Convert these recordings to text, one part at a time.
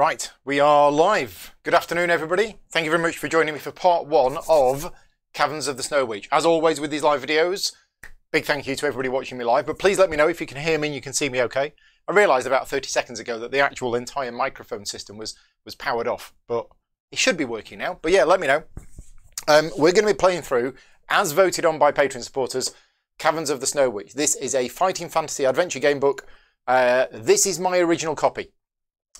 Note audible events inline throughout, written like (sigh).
Right, we are live. Good afternoon, everybody. Thank you very much for joining me for part one of Caverns of the Snow Witch. As always with these live videos, big thank you to everybody watching me live, but please let me know if you can hear me and you can see me okay. I realised about 30 seconds ago that the actual entire microphone system was, was powered off, but it should be working now. But yeah, let me know. Um, we're going to be playing through, as voted on by Patreon supporters, Caverns of the Snow Witch. This is a fighting fantasy adventure game book. Uh, this is my original copy.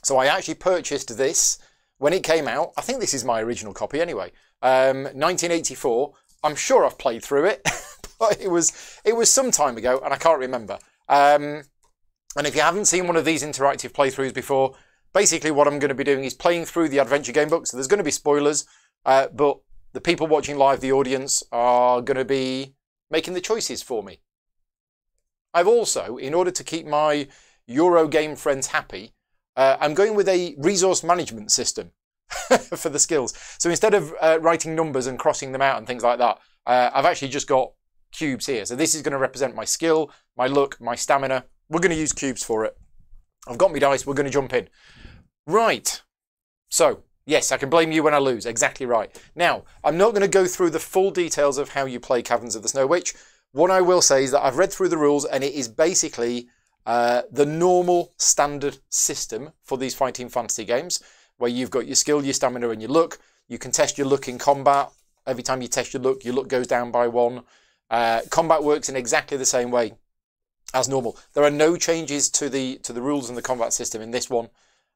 So I actually purchased this when it came out. I think this is my original copy anyway. Um, 1984. I'm sure I've played through it, (laughs) but it was it was some time ago and I can't remember. Um, and if you haven't seen one of these interactive playthroughs before, basically what I'm going to be doing is playing through the adventure game book. So there's going to be spoilers, uh, but the people watching live, the audience, are going to be making the choices for me. I've also, in order to keep my Eurogame friends happy, uh, I'm going with a resource management system (laughs) for the skills. So instead of uh, writing numbers and crossing them out and things like that, uh, I've actually just got cubes here. So this is going to represent my skill, my luck, my stamina. We're going to use cubes for it. I've got my dice. We're going to jump in. Right. So, yes, I can blame you when I lose. Exactly right. Now, I'm not going to go through the full details of how you play Caverns of the Snow Witch. What I will say is that I've read through the rules and it is basically uh, the normal standard system for these fighting fantasy games, where you've got your skill, your stamina, and your luck. You can test your luck in combat. Every time you test your luck, your luck goes down by one. Uh, combat works in exactly the same way as normal. There are no changes to the to the rules and the combat system in this one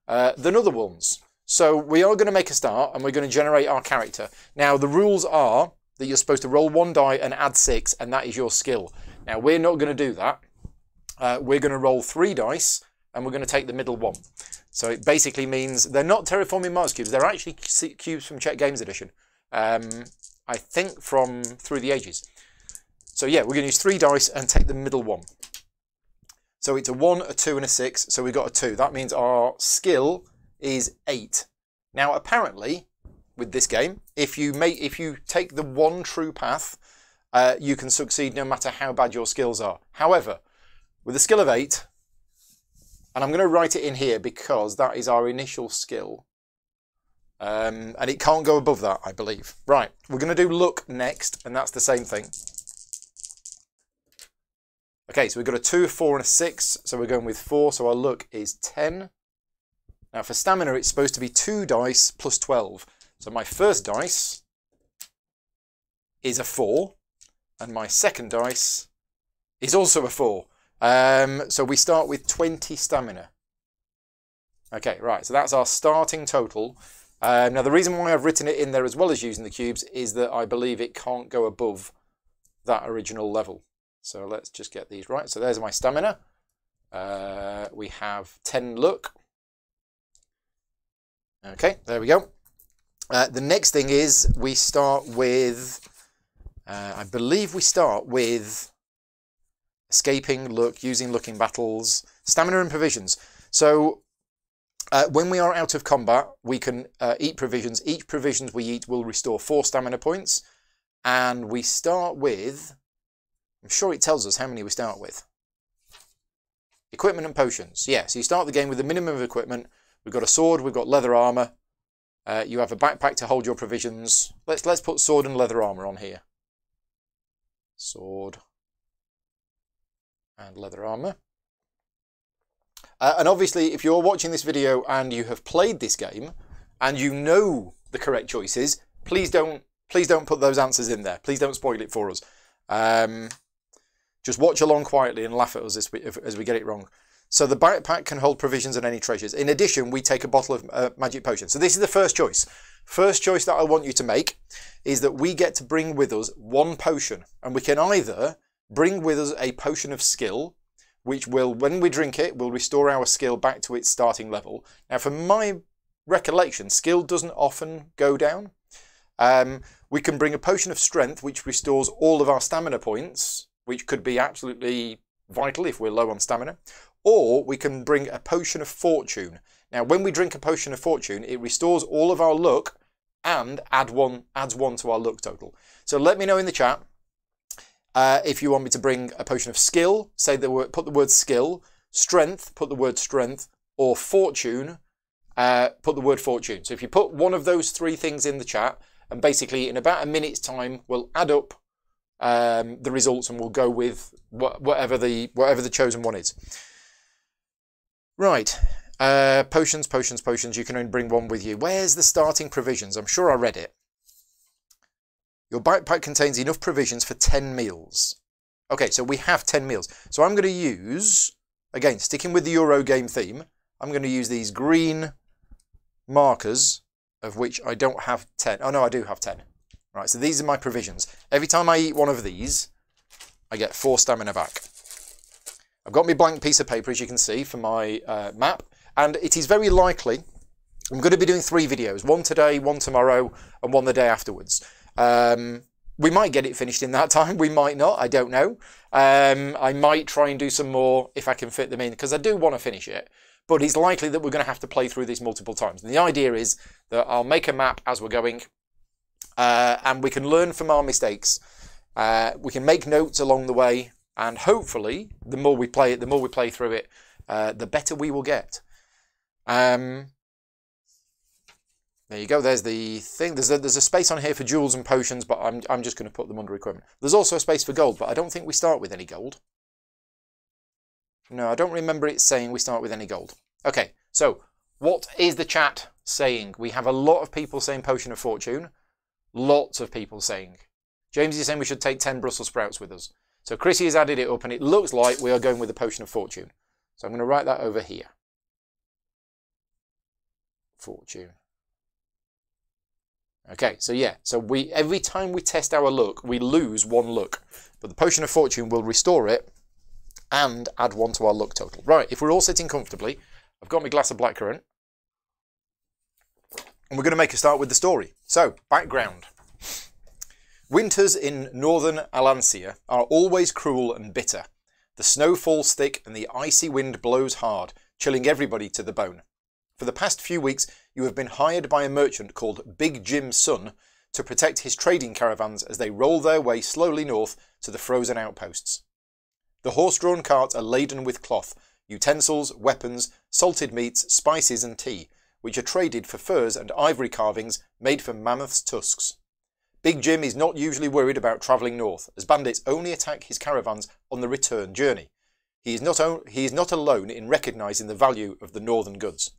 uh, than other ones. So we are going to make a start and we're going to generate our character. Now the rules are that you're supposed to roll one die and add six, and that is your skill. Now we're not going to do that uh, we're going to roll three dice and we're going to take the middle one. So it basically means they're not terraforming Mars cubes. They're actually cubes from Czech Games Edition. Um, I think from Through the Ages. So yeah, we're going to use three dice and take the middle one. So it's a one, a two, and a six. So we've got a two. That means our skill is eight. Now, apparently, with this game, if you make, if you take the one true path, uh, you can succeed no matter how bad your skills are. However, with a skill of 8, and I'm going to write it in here because that is our initial skill. Um, and it can't go above that, I believe. Right, we're going to do look next, and that's the same thing. Okay, so we've got a 2, 4, and a 6, so we're going with 4, so our look is 10. Now for stamina, it's supposed to be 2 dice plus 12. So my first dice is a 4, and my second dice is also a 4. Um, so we start with 20 stamina. Okay, right, so that's our starting total. Um, now, the reason why I've written it in there as well as using the cubes is that I believe it can't go above that original level. So let's just get these right. So there's my stamina. Uh, we have 10 luck. Okay, there we go. Uh, the next thing is we start with, uh, I believe we start with escaping, look, using looking battles, stamina and provisions. So uh, when we are out of combat, we can uh, eat provisions. Each provisions we eat will restore four stamina points. And we start with, I'm sure it tells us how many we start with. Equipment and potions. Yeah, so you start the game with a minimum of equipment. We've got a sword, we've got leather armor. Uh, you have a backpack to hold your provisions. Let's let's put sword and leather armor on here. Sword, and leather armor. Uh, and obviously, if you're watching this video and you have played this game and you know the correct choices, please don't please don't put those answers in there. Please don't spoil it for us. Um, just watch along quietly and laugh at us as we, as we get it wrong. So the backpack can hold provisions and any treasures. In addition, we take a bottle of uh, magic potion. So this is the first choice. First choice that I want you to make is that we get to bring with us one potion. And we can either bring with us a potion of skill, which will, when we drink it, will restore our skill back to its starting level. Now, from my recollection, skill doesn't often go down. Um, we can bring a potion of strength, which restores all of our stamina points, which could be absolutely vital if we're low on stamina. Or we can bring a potion of fortune. Now, when we drink a potion of fortune, it restores all of our luck and add one adds one to our luck total. So let me know in the chat uh, if you want me to bring a potion of skill, say the word, put the word skill, strength, put the word strength, or fortune, uh, put the word fortune. So if you put one of those three things in the chat, and basically in about a minute's time, we'll add up um, the results and we'll go with wh whatever the whatever the chosen one is. Right. Uh, potions, potions, potions. You can only bring one with you. Where's the starting provisions? I'm sure I read it. Your backpack contains enough provisions for 10 meals. Okay, so we have 10 meals. So I'm going to use, again, sticking with the Euro game theme, I'm going to use these green markers, of which I don't have 10. Oh, no, I do have 10. Right, so these are my provisions. Every time I eat one of these, I get four stamina back. I've got my blank piece of paper, as you can see, for my uh, map, and it is very likely I'm going to be doing three videos, one today, one tomorrow, and one the day afterwards. Um, we might get it finished in that (laughs) time, we might not, I don't know. Um, I might try and do some more if I can fit them in, because I do want to finish it. But it's likely that we're going to have to play through this multiple times. And the idea is that I'll make a map as we're going, uh, and we can learn from our mistakes. Uh, we can make notes along the way, and hopefully, the more we play it, the more we play through it, uh, the better we will get. Um, there you go. There's the thing. There's a, there's a space on here for jewels and potions, but I'm, I'm just going to put them under equipment. There's also a space for gold, but I don't think we start with any gold. No, I don't remember it saying we start with any gold. Okay, so what is the chat saying? We have a lot of people saying potion of fortune. Lots of people saying. James is saying we should take 10 Brussels sprouts with us. So Chrissy has added it up and it looks like we are going with the potion of fortune. So I'm going to write that over here. Fortune. Okay, so yeah, so we every time we test our luck, we lose one luck. But the Potion of Fortune will restore it and add one to our luck total. Right, if we're all sitting comfortably, I've got my glass of blackcurrant. And we're going to make a start with the story. So, background. Winters in northern Allansia are always cruel and bitter. The snow falls thick and the icy wind blows hard, chilling everybody to the bone. For the past few weeks, you have been hired by a merchant called Big Jim Sun to protect his trading caravans as they roll their way slowly north to the frozen outposts. The horse-drawn carts are laden with cloth, utensils, weapons, salted meats, spices and tea, which are traded for furs and ivory carvings made from mammoths' tusks. Big Jim is not usually worried about travelling north, as bandits only attack his caravans on the return journey. He is not, he is not alone in recognising the value of the northern goods.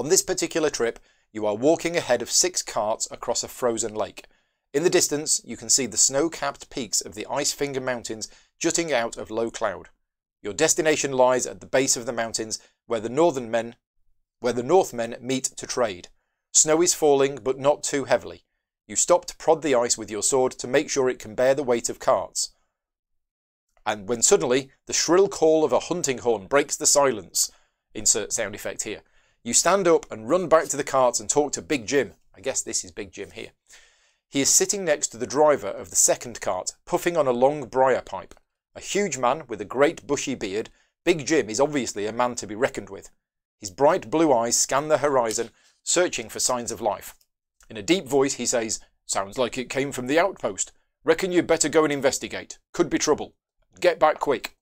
On this particular trip, you are walking ahead of six carts across a frozen lake. In the distance, you can see the snow-capped peaks of the Ice Finger Mountains jutting out of low cloud. Your destination lies at the base of the mountains where the northern men where the Northmen meet to trade. Snow is falling, but not too heavily. You stop to prod the ice with your sword to make sure it can bear the weight of carts. And when suddenly the shrill call of a hunting horn breaks the silence, insert sound effect here, you stand up and run back to the carts and talk to Big Jim. I guess this is Big Jim here. He is sitting next to the driver of the second cart, puffing on a long briar pipe. A huge man with a great bushy beard, Big Jim is obviously a man to be reckoned with. His bright blue eyes scan the horizon, searching for signs of life. In a deep voice he says, Sounds like it came from the outpost. Reckon you'd better go and investigate. Could be trouble. Get back quick.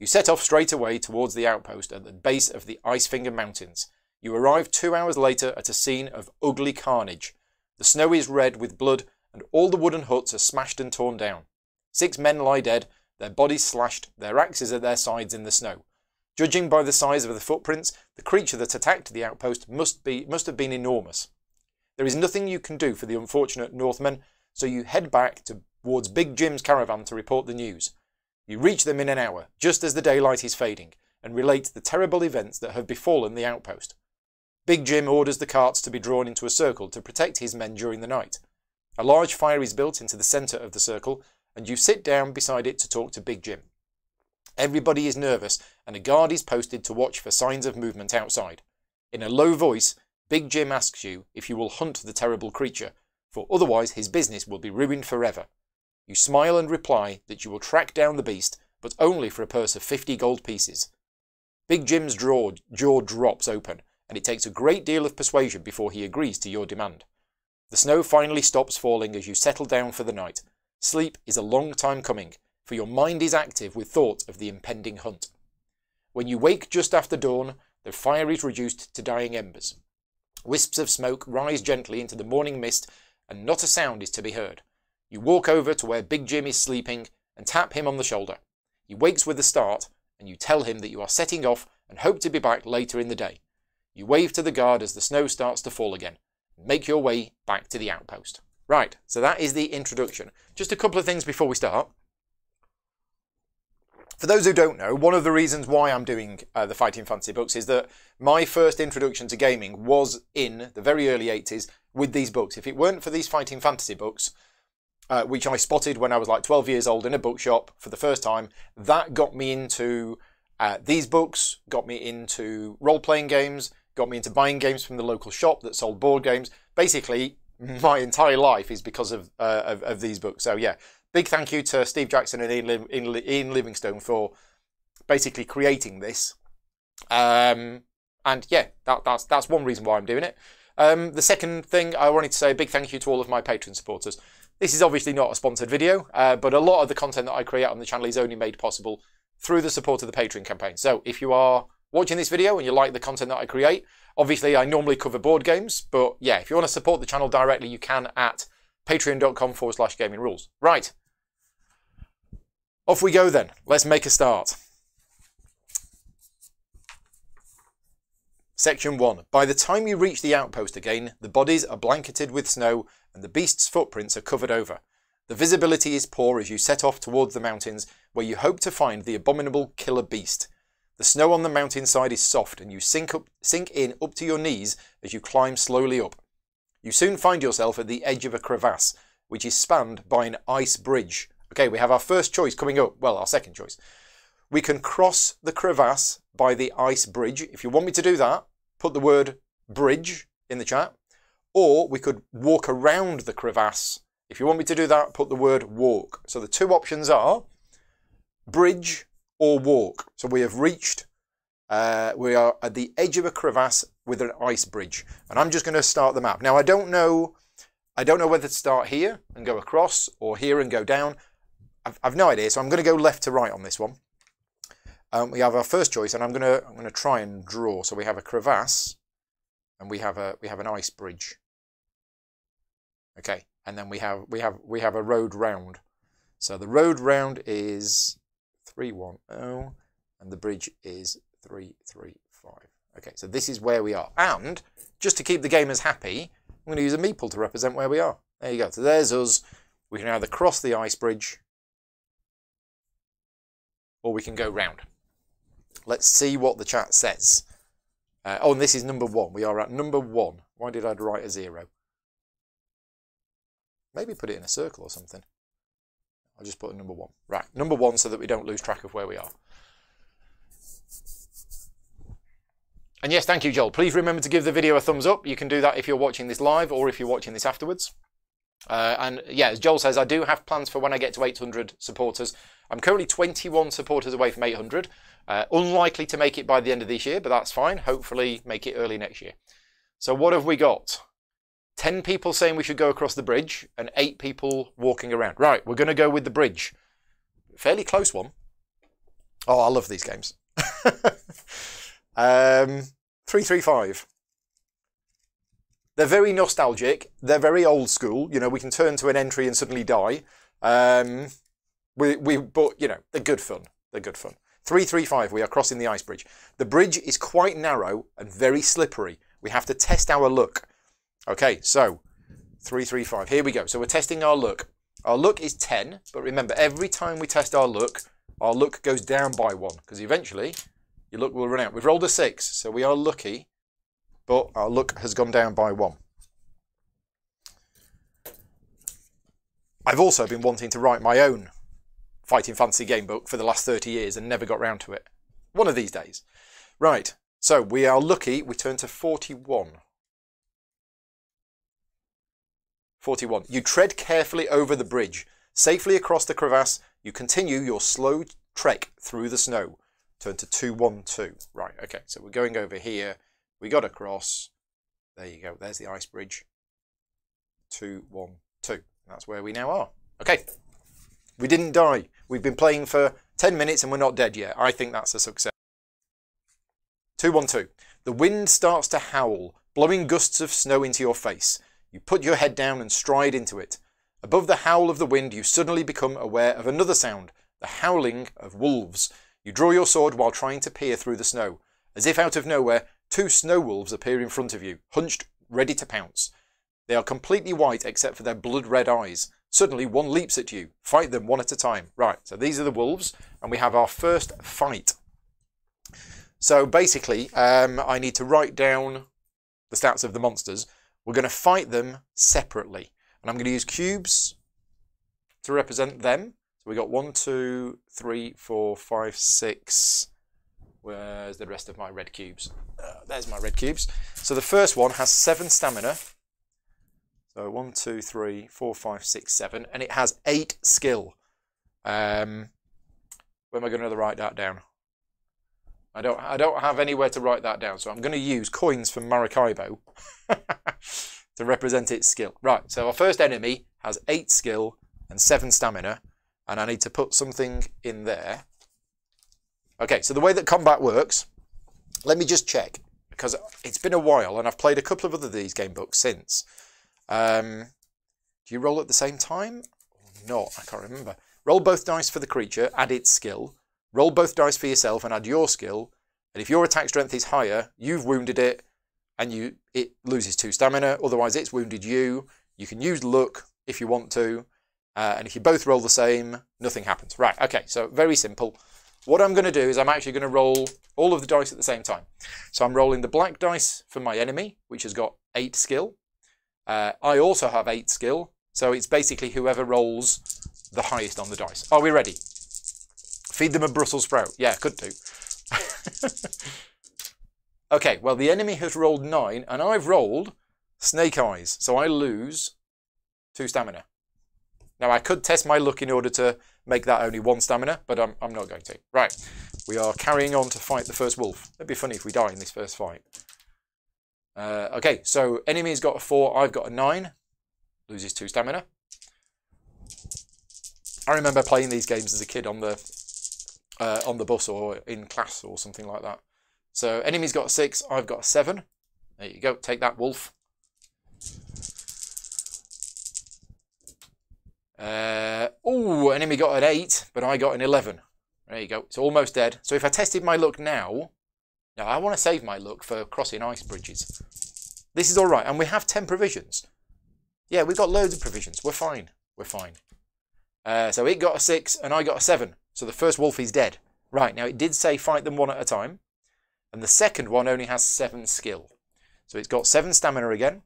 You set off straight away towards the outpost at the base of the Icefinger Mountains. You arrive two hours later at a scene of ugly carnage. The snow is red with blood and all the wooden huts are smashed and torn down. Six men lie dead, their bodies slashed, their axes at their sides in the snow. Judging by the size of the footprints, the creature that attacked the outpost must, be, must have been enormous. There is nothing you can do for the unfortunate Northmen, so you head back towards Big Jim's caravan to report the news. You reach them in an hour, just as the daylight is fading, and relate the terrible events that have befallen the outpost. Big Jim orders the carts to be drawn into a circle to protect his men during the night. A large fire is built into the centre of the circle, and you sit down beside it to talk to Big Jim. Everybody is nervous, and a guard is posted to watch for signs of movement outside. In a low voice, Big Jim asks you if you will hunt the terrible creature, for otherwise his business will be ruined forever. You smile and reply that you will track down the beast, but only for a purse of 50 gold pieces. Big Jim's jaw, jaw drops open, and it takes a great deal of persuasion before he agrees to your demand. The snow finally stops falling as you settle down for the night. Sleep is a long time coming, for your mind is active with thought of the impending hunt. When you wake just after dawn, the fire is reduced to dying embers. Wisps of smoke rise gently into the morning mist, and not a sound is to be heard. You walk over to where Big Jim is sleeping and tap him on the shoulder. He wakes with a start, and you tell him that you are setting off and hope to be back later in the day. You wave to the guard as the snow starts to fall again, make your way back to the outpost. Right, so that is the introduction. Just a couple of things before we start. For those who don't know, one of the reasons why I'm doing uh, the Fighting Fantasy books is that my first introduction to gaming was in the very early 80s with these books. If it weren't for these Fighting Fantasy books, uh, which I spotted when I was like 12 years old in a bookshop for the first time, that got me into uh, these books, got me into role playing games, got me into buying games from the local shop that sold board games. Basically, (laughs) my entire life is because of, uh, of, of these books. So yeah, big thank you to Steve Jackson and Ian, Livingstone for basically creating this. Um, and yeah, that, that's that's one reason why I'm doing it. Um, the second thing I wanted to say a big thank you to all of my Patreon supporters. This is obviously not a sponsored video, uh, but a lot of the content that I create on the channel is only made possible through the support of the Patreon campaign. So if you are watching this video and you like the content that I create, obviously I normally cover board games, but yeah, if you want to support the channel directly, you can at patreon.com forward slash gaming rules. Right. Off we go then. Let's make a start. Section 1. By the time you reach the outpost again, the bodies are blanketed with snow and the beast's footprints are covered over. The visibility is poor as you set off towards the mountains where you hope to find the abominable killer beast. The snow on the mountainside is soft and you sink, up, sink in up to your knees as you climb slowly up. You soon find yourself at the edge of a crevasse, which is spanned by an ice bridge. Okay, we have our first choice coming up. Well, our second choice. We can cross the crevasse by the ice bridge. If you want me to do that, put the word bridge in the chat. Or we could walk around the crevasse. If you want me to do that, put the word walk. So the two options are bridge or walk. So we have reached, uh, we are at the edge of a crevasse with an ice bridge. And I'm just going to start the map. Now I don't know, I don't know whether to start here and go across or here and go down. I've, I've no idea, so I'm going to go left to right on this one. Um, we have our first choice, and I'm going to I'm going to try and draw. So we have a crevasse, and we have a we have an ice bridge. Okay, and then we have we have we have a road round. So the road round is three one zero, and the bridge is three three five. Okay, so this is where we are. And just to keep the gamers happy, I'm going to use a meeple to represent where we are. There you go. So there's us. We can either cross the ice bridge or we can go round. Let's see what the chat says. Uh, oh, and this is number one. We are at number one. Why did I write a zero? Maybe put it in a circle or something. I'll just put a number one. Right, number one so that we don't lose track of where we are. And yes, thank you, Joel. Please remember to give the video a thumbs up. You can do that if you're watching this live or if you're watching this afterwards. Uh, and yeah, as Joel says, I do have plans for when I get to 800 supporters. I'm currently 21 supporters away from 800. Uh, unlikely to make it by the end of this year, but that's fine. Hopefully make it early next year. So what have we got? 10 people saying we should go across the bridge and 8 people walking around. Right, we're going to go with the bridge. Fairly close one. Oh, I love these games. (laughs) um, 335. They're very nostalgic. They're very old school. You know, we can turn to an entry and suddenly die. Um, we, we, but, you know, they're good fun. They're good fun. 335, we are crossing the ice bridge. The bridge is quite narrow and very slippery. We have to test our luck. Okay, so 335, here we go. So we're testing our luck. Our luck is 10, but remember, every time we test our luck, our luck goes down by one, because eventually your luck will run out. We've rolled a 6, so we are lucky but our luck has gone down by one. I've also been wanting to write my own Fighting Fantasy game book for the last 30 years and never got round to it. One of these days. Right, so we are lucky we turn to 41. 41. You tread carefully over the bridge. Safely across the crevasse, you continue your slow trek through the snow. Turn to 212. Right, okay, so we're going over here. We got across. There you go. There's the ice bridge. Two, one, two. That's where we now are. Okay. We didn't die. We've been playing for 10 minutes and we're not dead yet. I think that's a success. 212. The wind starts to howl, blowing gusts of snow into your face. You put your head down and stride into it. Above the howl of the wind, you suddenly become aware of another sound, the howling of wolves. You draw your sword while trying to peer through the snow. As if out of nowhere, two snow wolves appear in front of you, hunched, ready to pounce. They are completely white except for their blood red eyes. Suddenly, one leaps at you. Fight them one at a time. Right, so these are the wolves, and we have our first fight. So basically, um, I need to write down the stats of the monsters. We're going to fight them separately. And I'm going to use cubes to represent them. So we got one, two, three, four, five, six. Where's the rest of my red cubes? Uh, there's my red cubes. So the first one has seven stamina. So one, two, three, four, five, six, seven, and it has eight skill. Um, where am I going to write that down? I don't. I don't have anywhere to write that down, so I'm going to use coins from Maracaibo (laughs) to represent its skill. Right. So our first enemy has eight skill and seven stamina, and I need to put something in there. Okay. So the way that combat works, let me just check because it's been a while, and I've played a couple of other these game books since. Um, do you roll at the same time? No, I can't remember. Roll both dice for the creature, add its skill. Roll both dice for yourself and add your skill. And if your attack strength is higher, you've wounded it, and you it loses two stamina. Otherwise, it's wounded you. You can use luck if you want to. Uh, and if you both roll the same, nothing happens. Right, okay, so very simple. What I'm going to do is I'm actually going to roll all of the dice at the same time. So I'm rolling the black dice for my enemy, which has got 8 skill. Uh, I also have 8 skill, so it's basically whoever rolls the highest on the dice. Are we ready? Feed them a Brussels sprout. Yeah, could do. (laughs) okay, well, the enemy has rolled 9, and I've rolled Snake Eyes, so I lose 2 stamina. Now, I could test my luck in order to make that only 1 stamina, but I'm, I'm not going to. Right, we are carrying on to fight the first wolf. It'd be funny if we die in this first fight. Uh, okay, so enemy's got a 4, I've got a 9. Loses 2 stamina. I remember playing these games as a kid on the uh, on the bus or in class or something like that. So enemy's got a 6, I've got a 7. There you go, take that wolf. Uh, oh, enemy got an 8, but I got an 11. There you go, it's almost dead. So if I tested my luck now, now, I want to save my luck for crossing ice bridges. This is all right. And we have 10 provisions. Yeah, we've got loads of provisions. We're fine. We're fine. Uh, so it got a 6 and I got a 7. So the first wolf is dead. Right, now it did say fight them one at a time. And the second one only has 7 skill. So it's got 7 stamina again.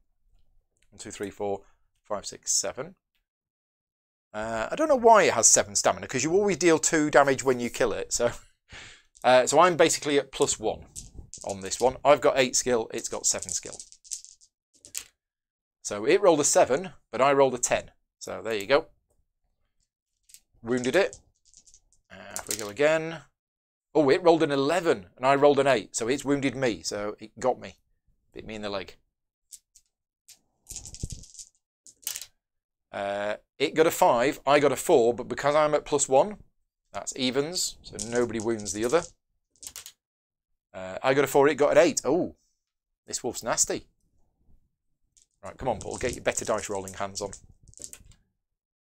1, 2, 3, 4, 5, 6, 7. Uh, I don't know why it has 7 stamina, because you always deal 2 damage when you kill it. So (laughs) uh, so I'm basically at plus one on this one. I've got eight skill, it's got seven skill. So it rolled a seven, but I rolled a 10. So there you go. Wounded it. Uh, we go again. Oh, it rolled an 11 and I rolled an 8. So it's wounded me. So it got me. Bit me in the leg. Uh, it got a 5. I got a 4. But because I'm at plus 1, that's evens, so nobody wounds the other. Uh, I got a 4, it got an 8. Oh, this wolf's nasty. Right, come on, Paul, get your better dice rolling hands on.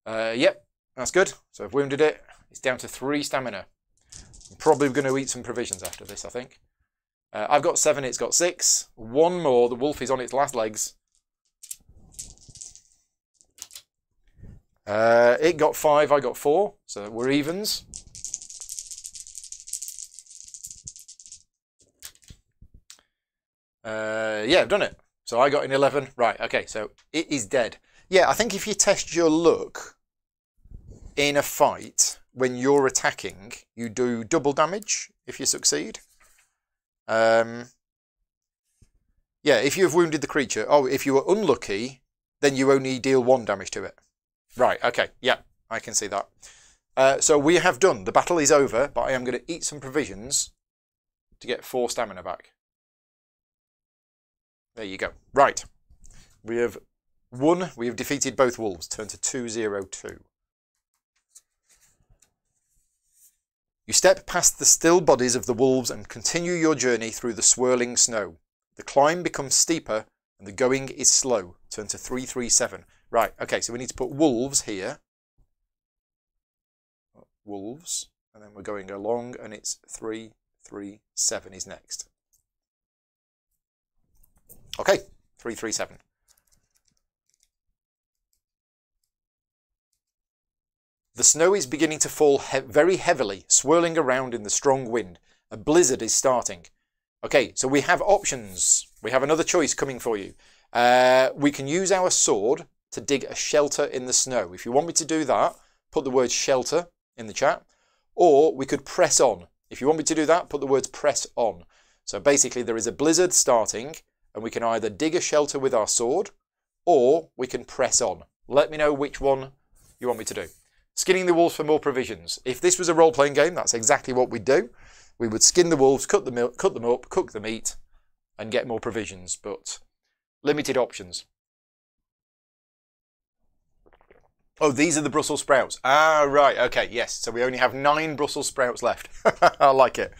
Uh, yep, that's good. So I've wounded it. It's down to 3 stamina. I'm probably going to eat some provisions after this, I think. Uh, I've got 7, it's got 6. One more, the wolf is on its last legs. Uh, it got 5, I got 4, so we're evens. Uh, yeah, I've done it. So I got an 11. Right, okay, so it is dead. Yeah, I think if you test your luck in a fight when you're attacking, you do double damage if you succeed. Um, yeah, if you've wounded the creature, oh, if you were unlucky, then you only deal one damage to it. Right, okay, yeah, I can see that. Uh, so we have done. The battle is over, but I am going to eat some provisions to get four stamina back. There you go. Right. We have won. We have defeated both wolves. Turn to 202. You step past the still bodies of the wolves and continue your journey through the swirling snow. The climb becomes steeper and the going is slow. Turn to 337. Right, okay, so we need to put wolves here. Wolves. And then we're going along and it's 337 is next. Okay, 337. The snow is beginning to fall he very heavily, swirling around in the strong wind. A blizzard is starting. Okay, so we have options. We have another choice coming for you. Uh, we can use our sword to dig a shelter in the snow. If you want me to do that, put the word shelter in the chat. Or we could press on. If you want me to do that, put the words press on. So basically there is a blizzard starting and we can either dig a shelter with our sword or we can press on. Let me know which one you want me to do. Skinning the wolves for more provisions. If this was a role-playing game, that's exactly what we'd do. We would skin the wolves, cut them, cut them up, cook the meat, and get more provisions, but limited options. Oh, these are the Brussels sprouts. Ah, right. Okay, yes. So we only have nine Brussels sprouts left. (laughs) I like it.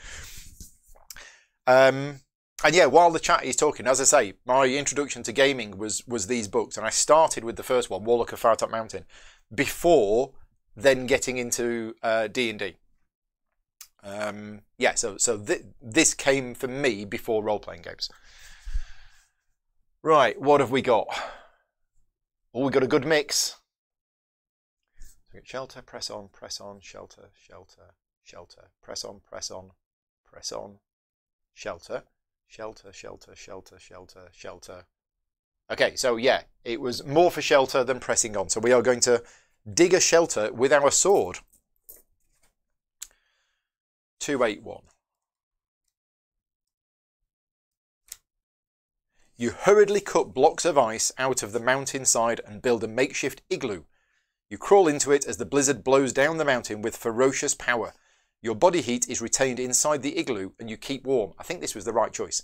Um, and yeah, while the chat is talking, as I say, my introduction to gaming was was these books, and I started with the first one, Warlock of Firetop Mountain, before then getting into uh, D and D. Um, yeah, so so th this came for me before role playing games. Right, what have we got? Oh, we got a good mix. Shelter, press on, press on, shelter, shelter, shelter, press on, press on, press on, shelter, shelter, shelter, shelter, shelter, shelter. Okay, so yeah, it was more for shelter than pressing on. So we are going to dig a shelter with our sword. 281. You hurriedly cut blocks of ice out of the mountainside and build a makeshift igloo. You crawl into it as the blizzard blows down the mountain with ferocious power. Your body heat is retained inside the igloo and you keep warm. I think this was the right choice.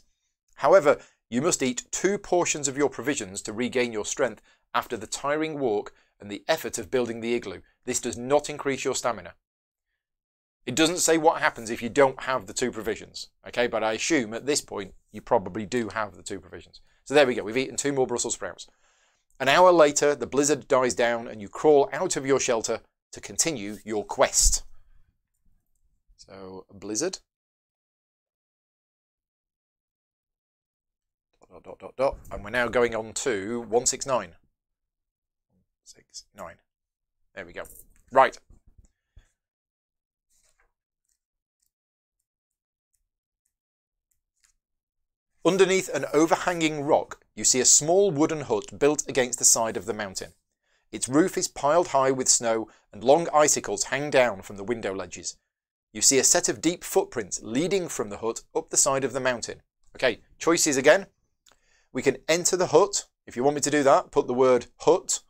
However, you must eat two portions of your provisions to regain your strength after the tiring walk and the effort of building the igloo. This does not increase your stamina. It doesn't say what happens if you don't have the two provisions, okay? But I assume at this point you probably do have the two provisions. So there we go. We've eaten two more Brussels sprouts. An hour later, the blizzard dies down and you crawl out of your shelter to continue your quest. So, blizzard. Dot, dot, dot, dot, And we're now going on to 169. 169. There we go. Right. Underneath an overhanging rock, you see a small wooden hut built against the side of the mountain. Its roof is piled high with snow and long icicles hang down from the window ledges. You see a set of deep footprints leading from the hut up the side of the mountain. Okay, choices again. We can enter the hut. If you want me to do that, put the word hut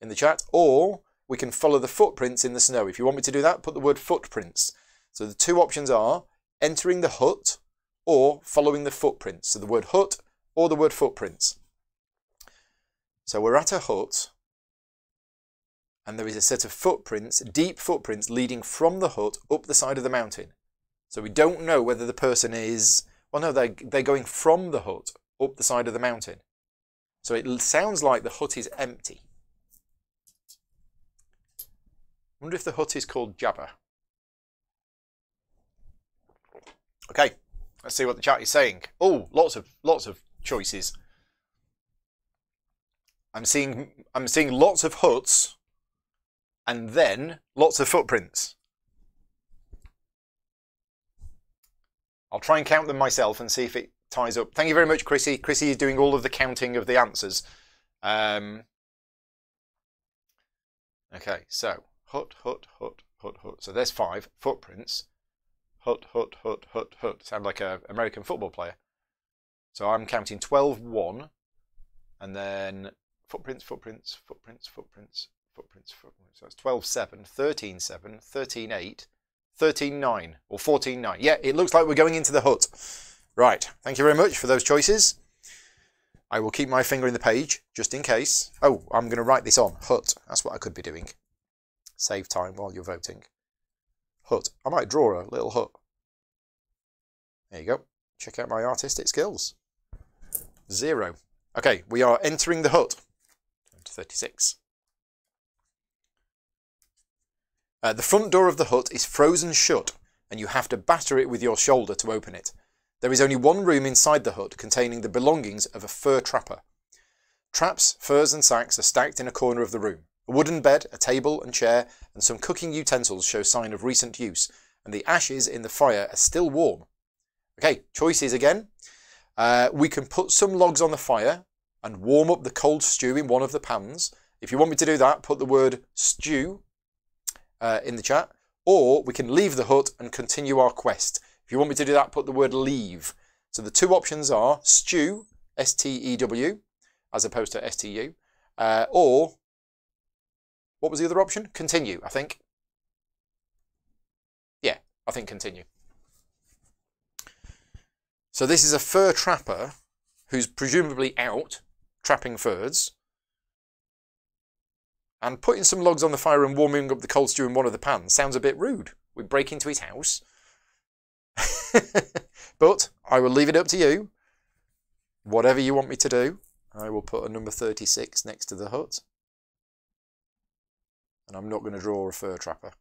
in the chat, or we can follow the footprints in the snow. If you want me to do that, put the word footprints. So the two options are entering the hut or following the footprints. So the word hut or the word footprints. So we're at a hut and there is a set of footprints, deep footprints leading from the hut up the side of the mountain. So we don't know whether the person is, well no, they're, they're going from the hut up the side of the mountain. So it sounds like the hut is empty. wonder if the hut is called Jabba. Okay, Let's see what the chat is saying. Oh, lots of lots of choices. I'm seeing I'm seeing lots of huts and then lots of footprints. I'll try and count them myself and see if it ties up. Thank you very much, Chrissy. Chrissy is doing all of the counting of the answers. Um, okay, so hut, hut, hut, hut, hut. So there's five footprints hut, hut, hut, hut, hut. Sound like an American football player. So I'm counting 12, 1, and then footprints, footprints, footprints, footprints, footprints, footprints. So that's 12, 7, 13, 7, 13, 8, 13, 9, or 14, 9. Yeah, it looks like we're going into the hut. Right, thank you very much for those choices. I will keep my finger in the page, just in case. Oh, I'm going to write this on, hut. That's what I could be doing. Save time while you're voting. hut. I might draw a little hut. There you go. Check out my artistic skills. Zero. Okay, we are entering the hut. 36. Uh, the front door of the hut is frozen shut, and you have to batter it with your shoulder to open it. There is only one room inside the hut containing the belongings of a fur trapper. Traps, furs, and sacks are stacked in a corner of the room. A wooden bed, a table and chair, and some cooking utensils show sign of recent use, and the ashes in the fire are still warm. Okay, choices again. Uh, we can put some logs on the fire and warm up the cold stew in one of the pans. If you want me to do that, put the word stew uh, in the chat. Or we can leave the hut and continue our quest. If you want me to do that, put the word leave. So the two options are stew, S-T-E-W, as opposed to S-T-U, uh, or what was the other option? Continue, I think. Yeah, I think continue. So this is a fur trapper who's presumably out trapping furs and putting some logs on the fire and warming up the cold stew in one of the pans sounds a bit rude. We break into his house. (laughs) but I will leave it up to you. Whatever you want me to do, I will put a number 36 next to the hut and I'm not going to draw a fur trapper.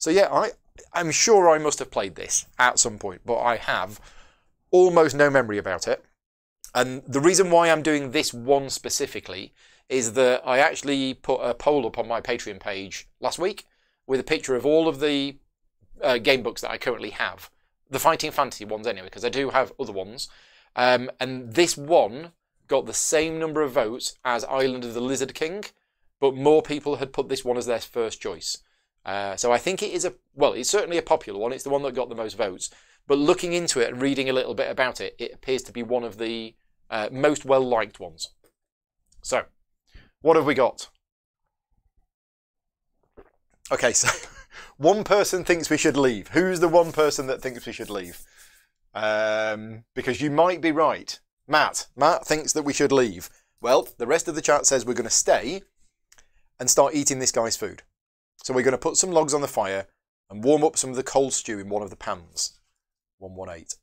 So yeah, I, I'm sure I must have played this at some point, but I have almost no memory about it. And the reason why I'm doing this one specifically is that I actually put a poll up on my Patreon page last week with a picture of all of the uh, game books that I currently have. The Fighting Fantasy ones anyway, because I do have other ones. Um, and this one got the same number of votes as Island of the Lizard King, but more people had put this one as their first choice. Uh, so I think it is a, well, it's certainly a popular one. It's the one that got the most votes. But looking into it and reading a little bit about it, it appears to be one of the uh, most well liked ones. So, what have we got? Okay, (laughs) so one person thinks we should leave. Who's the one person that thinks we should leave? Um, because you might be right. Matt. Matt thinks that we should leave. Well, the rest of the chat says we're going to stay and start eating this guy's food. So we're going to put some logs on the fire and warm up some of the cold stew in one of the pans. 118.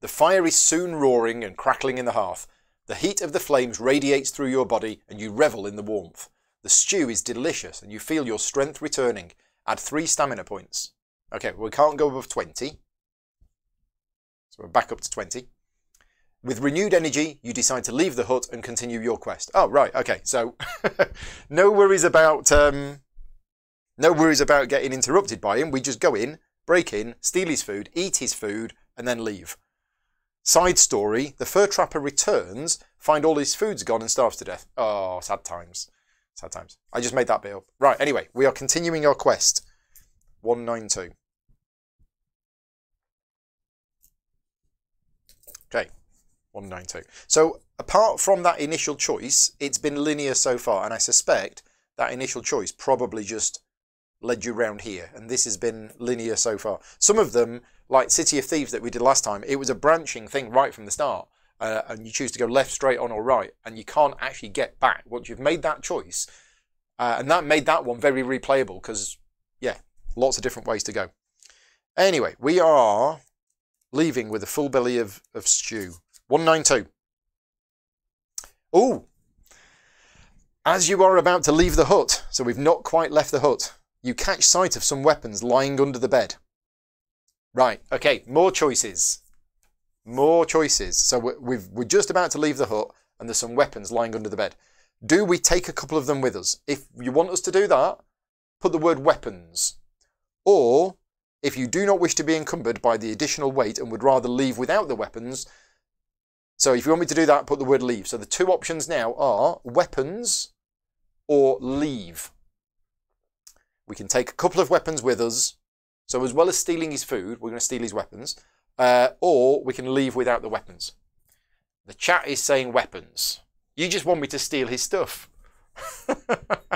The fire is soon roaring and crackling in the hearth. The heat of the flames radiates through your body and you revel in the warmth. The stew is delicious and you feel your strength returning. Add three stamina points. Okay, we can't go above 20. So we're back up to 20. With renewed energy, you decide to leave the hut and continue your quest. Oh, right, okay. So, (laughs) no worries about um, no worries about getting interrupted by him. We just go in, break in, steal his food, eat his food, and then leave. Side story: the fur trapper returns, find all his food's gone, and starves to death. Oh, sad times. Sad times. I just made that bit up. Right. Anyway, we are continuing our quest. One nine two. Okay. 192. So apart from that initial choice, it's been linear so far, and I suspect that initial choice probably just led you round here, and this has been linear so far. Some of them, like City of Thieves that we did last time, it was a branching thing right from the start, uh, and you choose to go left, straight on, or right, and you can't actually get back once you've made that choice. Uh, and that made that one very replayable because, yeah, lots of different ways to go. Anyway, we are leaving with a full belly of, of stew. 192. Oh, as you are about to leave the hut, so we've not quite left the hut, you catch sight of some weapons lying under the bed. Right, okay, more choices. More choices. So we're, we're just about to leave the hut and there's some weapons lying under the bed. Do we take a couple of them with us? If you want us to do that, put the word weapons. Or, if you do not wish to be encumbered by the additional weight and would rather leave without the weapons, so if you want me to do that, put the word leave. So the two options now are weapons or leave. We can take a couple of weapons with us. So as well as stealing his food, we're going to steal his weapons. Uh, or we can leave without the weapons. The chat is saying weapons. You just want me to steal his stuff. (laughs)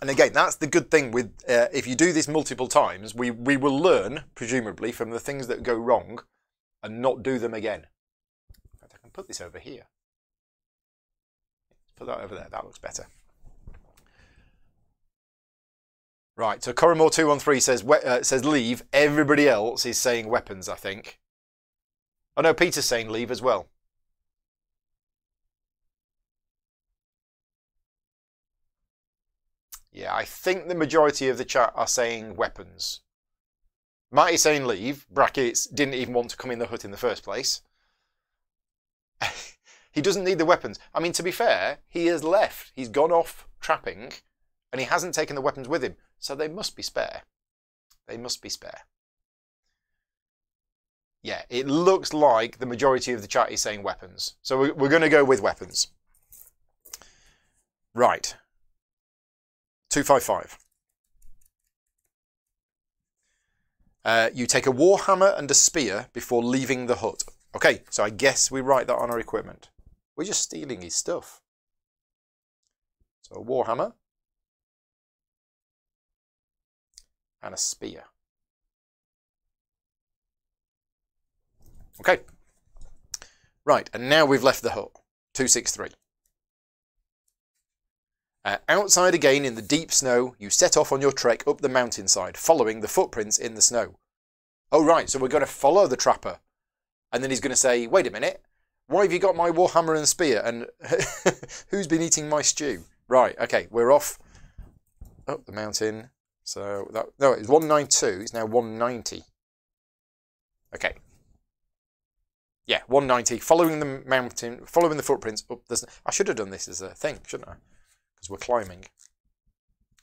And again, that's the good thing with uh, if you do this multiple times, we, we will learn, presumably, from the things that go wrong and not do them again. In fact, I can put this over here. put that over there. That looks better. Right, so Coramore213 says, uh, says leave. Everybody else is saying weapons, I think. Oh no, Peter's saying leave as well. Yeah, I think the majority of the chat are saying weapons. Marty's saying leave, brackets, didn't even want to come in the hut in the first place. (laughs) he doesn't need the weapons. I mean, to be fair, he has left. He's gone off trapping, and he hasn't taken the weapons with him. So they must be spare. They must be spare. Yeah, it looks like the majority of the chat is saying weapons. So we're, we're going to go with weapons. Right. 255. Uh, you take a warhammer and a spear before leaving the hut. Okay, so I guess we write that on our equipment. We're just stealing his stuff. So a warhammer and a spear. Okay. Right, and now we've left the hut. 263. Uh, outside again in the deep snow, you set off on your trek up the mountainside, following the footprints in the snow. Oh, right, so we're going to follow the trapper. And then he's going to say, wait a minute, why have you got my warhammer and spear? And (laughs) who's been eating my stew? Right, okay, we're off up the mountain. So, that, no, it's 192, it's now 190. Okay. Yeah, 190, following the mountain, following the footprints up. There's, I should have done this as a thing, shouldn't I? Because we're climbing.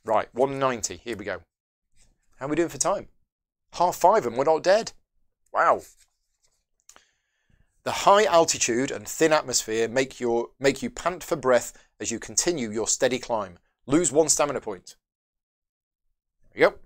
Right, 190. Here we go. How are we doing for time? Half five and we're not dead. Wow. The high altitude and thin atmosphere make, your, make you pant for breath as you continue your steady climb. Lose one stamina point. Yep.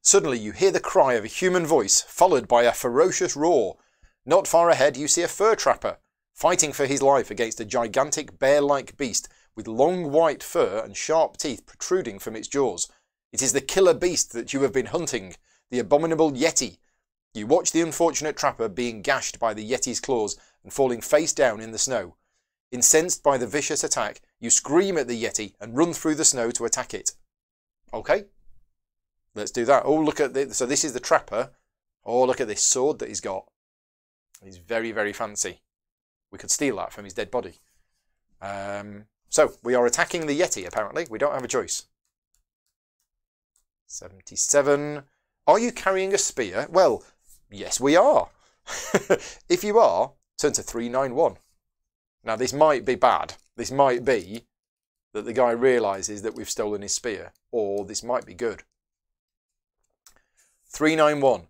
Suddenly you hear the cry of a human voice, followed by a ferocious roar. Not far ahead you see a fur trapper, fighting for his life against a gigantic bear-like beast with long white fur and sharp teeth protruding from its jaws. It is the killer beast that you have been hunting, the abominable Yeti. You watch the unfortunate trapper being gashed by the Yeti's claws and falling face down in the snow. Incensed by the vicious attack, you scream at the Yeti and run through the snow to attack it. Okay, let's do that. Oh, look at this. So this is the trapper. Oh, look at this sword that he's got. He's very, very fancy. We could steal that from his dead body. Um, so we are attacking the Yeti, apparently. We don't have a choice. 77. Are you carrying a spear? Well, yes, we are. (laughs) if you are, turn to 391. Now, this might be bad. This might be that the guy realises that we've stolen his spear, or this might be good. 391.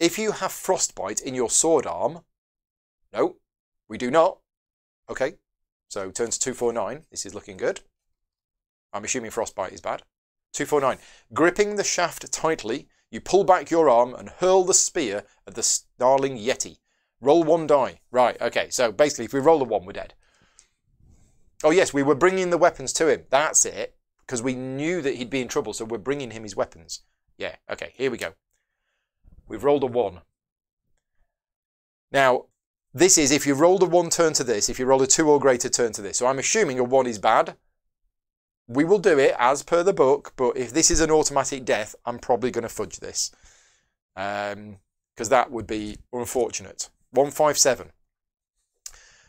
If you have frostbite in your sword arm, no, we do not. Okay, so turn to 249. This is looking good. I'm assuming frostbite is bad. 249. Gripping the shaft tightly, you pull back your arm and hurl the spear at the snarling yeti. Roll one die. Right, okay. So basically, if we roll a one, we're dead. Oh, yes, we were bringing the weapons to him. That's it. Because we knew that he'd be in trouble, so we're bringing him his weapons. Yeah, okay, here we go. We've rolled a one. Now, this is if you rolled a 1 turn to this, if you roll a 2 or greater turn to this. So I'm assuming a 1 is bad. We will do it as per the book, but if this is an automatic death, I'm probably going to fudge this. Because um, that would be unfortunate. 157.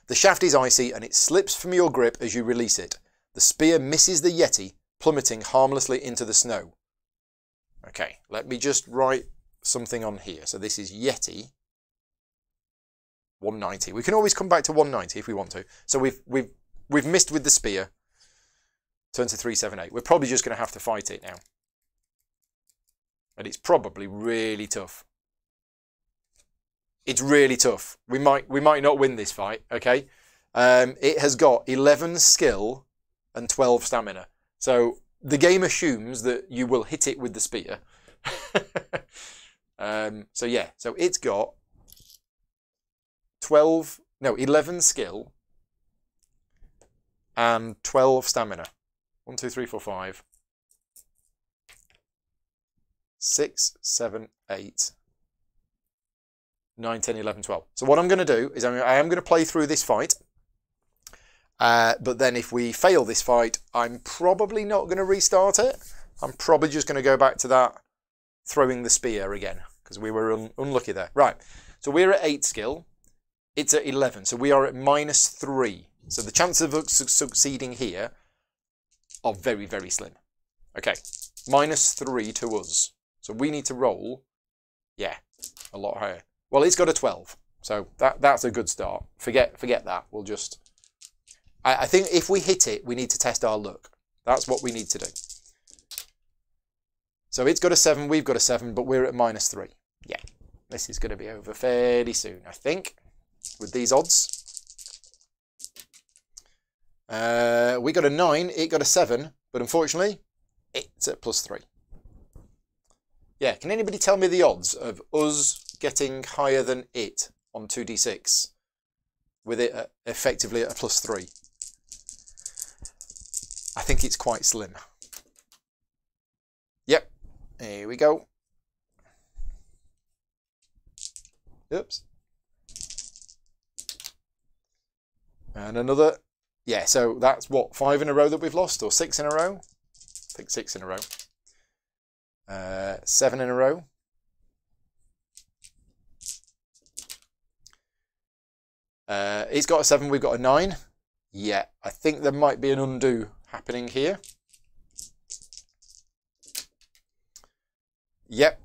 The shaft is icy and it slips from your grip as you release it. The spear misses the Yeti, plummeting harmlessly into the snow. Okay, let me just write something on here. So this is Yeti. 190. We can always come back to 190 if we want to. So we've we've we've missed with the spear. Turn to 378. We're probably just going to have to fight it now. And it's probably really tough. It's really tough. We might we might not win this fight, okay? Um, it has got 11 skill and 12 stamina. So the game assumes that you will hit it with the spear. (laughs) um, so yeah, so it's got 12, no, 11 skill and 12 stamina. 1, 2, 3, 4, 5. 6, 7, 8, 9, 10, 11, 12. So what I'm going to do is I'm, I am going to play through this fight. Uh, but then if we fail this fight, I'm probably not going to restart it. I'm probably just going to go back to that throwing the spear again because we were un unlucky there. Right, so we're at 8 skill. It's at 11, so we are at minus 3. So the chances of us succeeding here are very, very slim. Okay, minus 3 to us. So we need to roll, yeah, a lot higher. Well, it's got a 12, so that that's a good start. Forget forget that. We'll just... I, I think if we hit it, we need to test our luck. That's what we need to do. So it's got a 7, we've got a 7, but we're at minus 3. Yeah, this is going to be over fairly soon, I think, with these odds. Uh, we got a 9, it got a 7, but unfortunately, it's at plus 3. Yeah, can anybody tell me the odds of us getting higher than it on 2d6 with it at, effectively at a plus 3? I think it's quite slim. Yep, here we go. Oops. And another yeah, so that's what, five in a row that we've lost, or six in a row? I think six in a row. Uh, seven in a row. Uh, he's got a seven, we've got a nine. Yeah, I think there might be an undo happening here. Yep.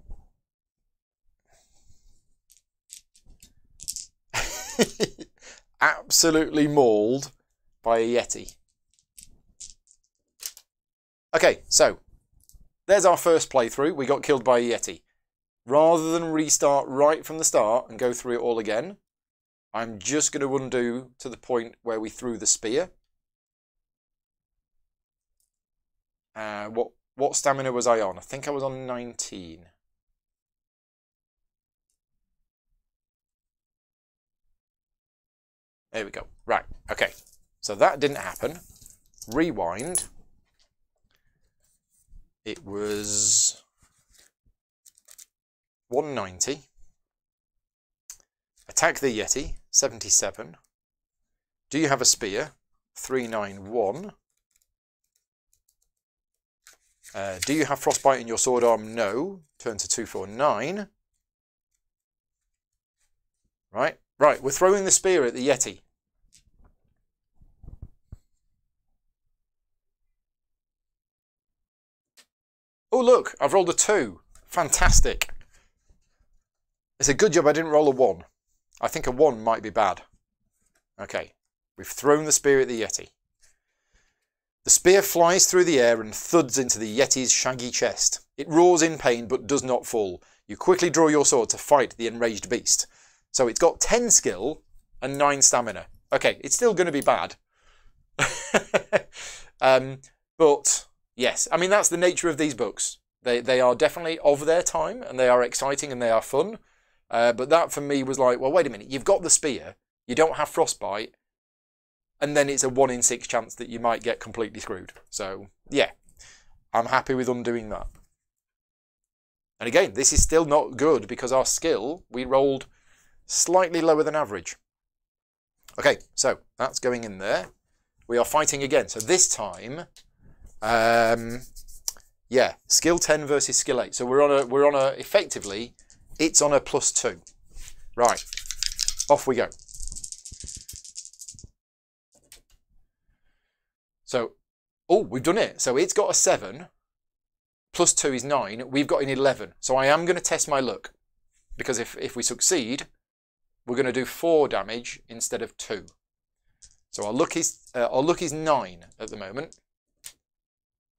(laughs) Absolutely mauled by a Yeti. Okay, so there's our first playthrough. We got killed by a Yeti. Rather than restart right from the start and go through it all again, I'm just going to undo to the point where we threw the spear. Uh, what what stamina was I on? I think I was on 19. There we go. Right, okay. So that didn't happen. Rewind. It was 190. Attack the Yeti, 77. Do you have a spear? 391. Uh, do you have frostbite in your sword arm? No. Turn to 249. Right, right, we're throwing the spear at the Yeti. Oh, look, I've rolled a 2. Fantastic. It's a good job I didn't roll a 1. I think a 1 might be bad. Okay, we've thrown the spear at the Yeti. The spear flies through the air and thuds into the Yeti's shaggy chest. It roars in pain but does not fall. You quickly draw your sword to fight the enraged beast. So it's got 10 skill and 9 stamina. Okay, it's still going to be bad. (laughs) um, but Yes, I mean that's the nature of these books. They they are definitely of their time and they are exciting and they are fun. Uh, but that for me was like, well, wait a minute, you've got the spear, you don't have frostbite, and then it's a one in six chance that you might get completely screwed. So yeah, I'm happy with undoing that. And again, this is still not good because our skill we rolled slightly lower than average. Okay, so that's going in there. We are fighting again. So this time um, yeah, skill 10 versus skill 8. So we're on a we're on a effectively it's on a plus 2. Right. Off we go. So oh, we've done it. So it's got a 7 plus 2 is 9. We've got an 11. So I am going to test my luck because if if we succeed, we're going to do 4 damage instead of 2. So our luck is uh, our luck is 9 at the moment.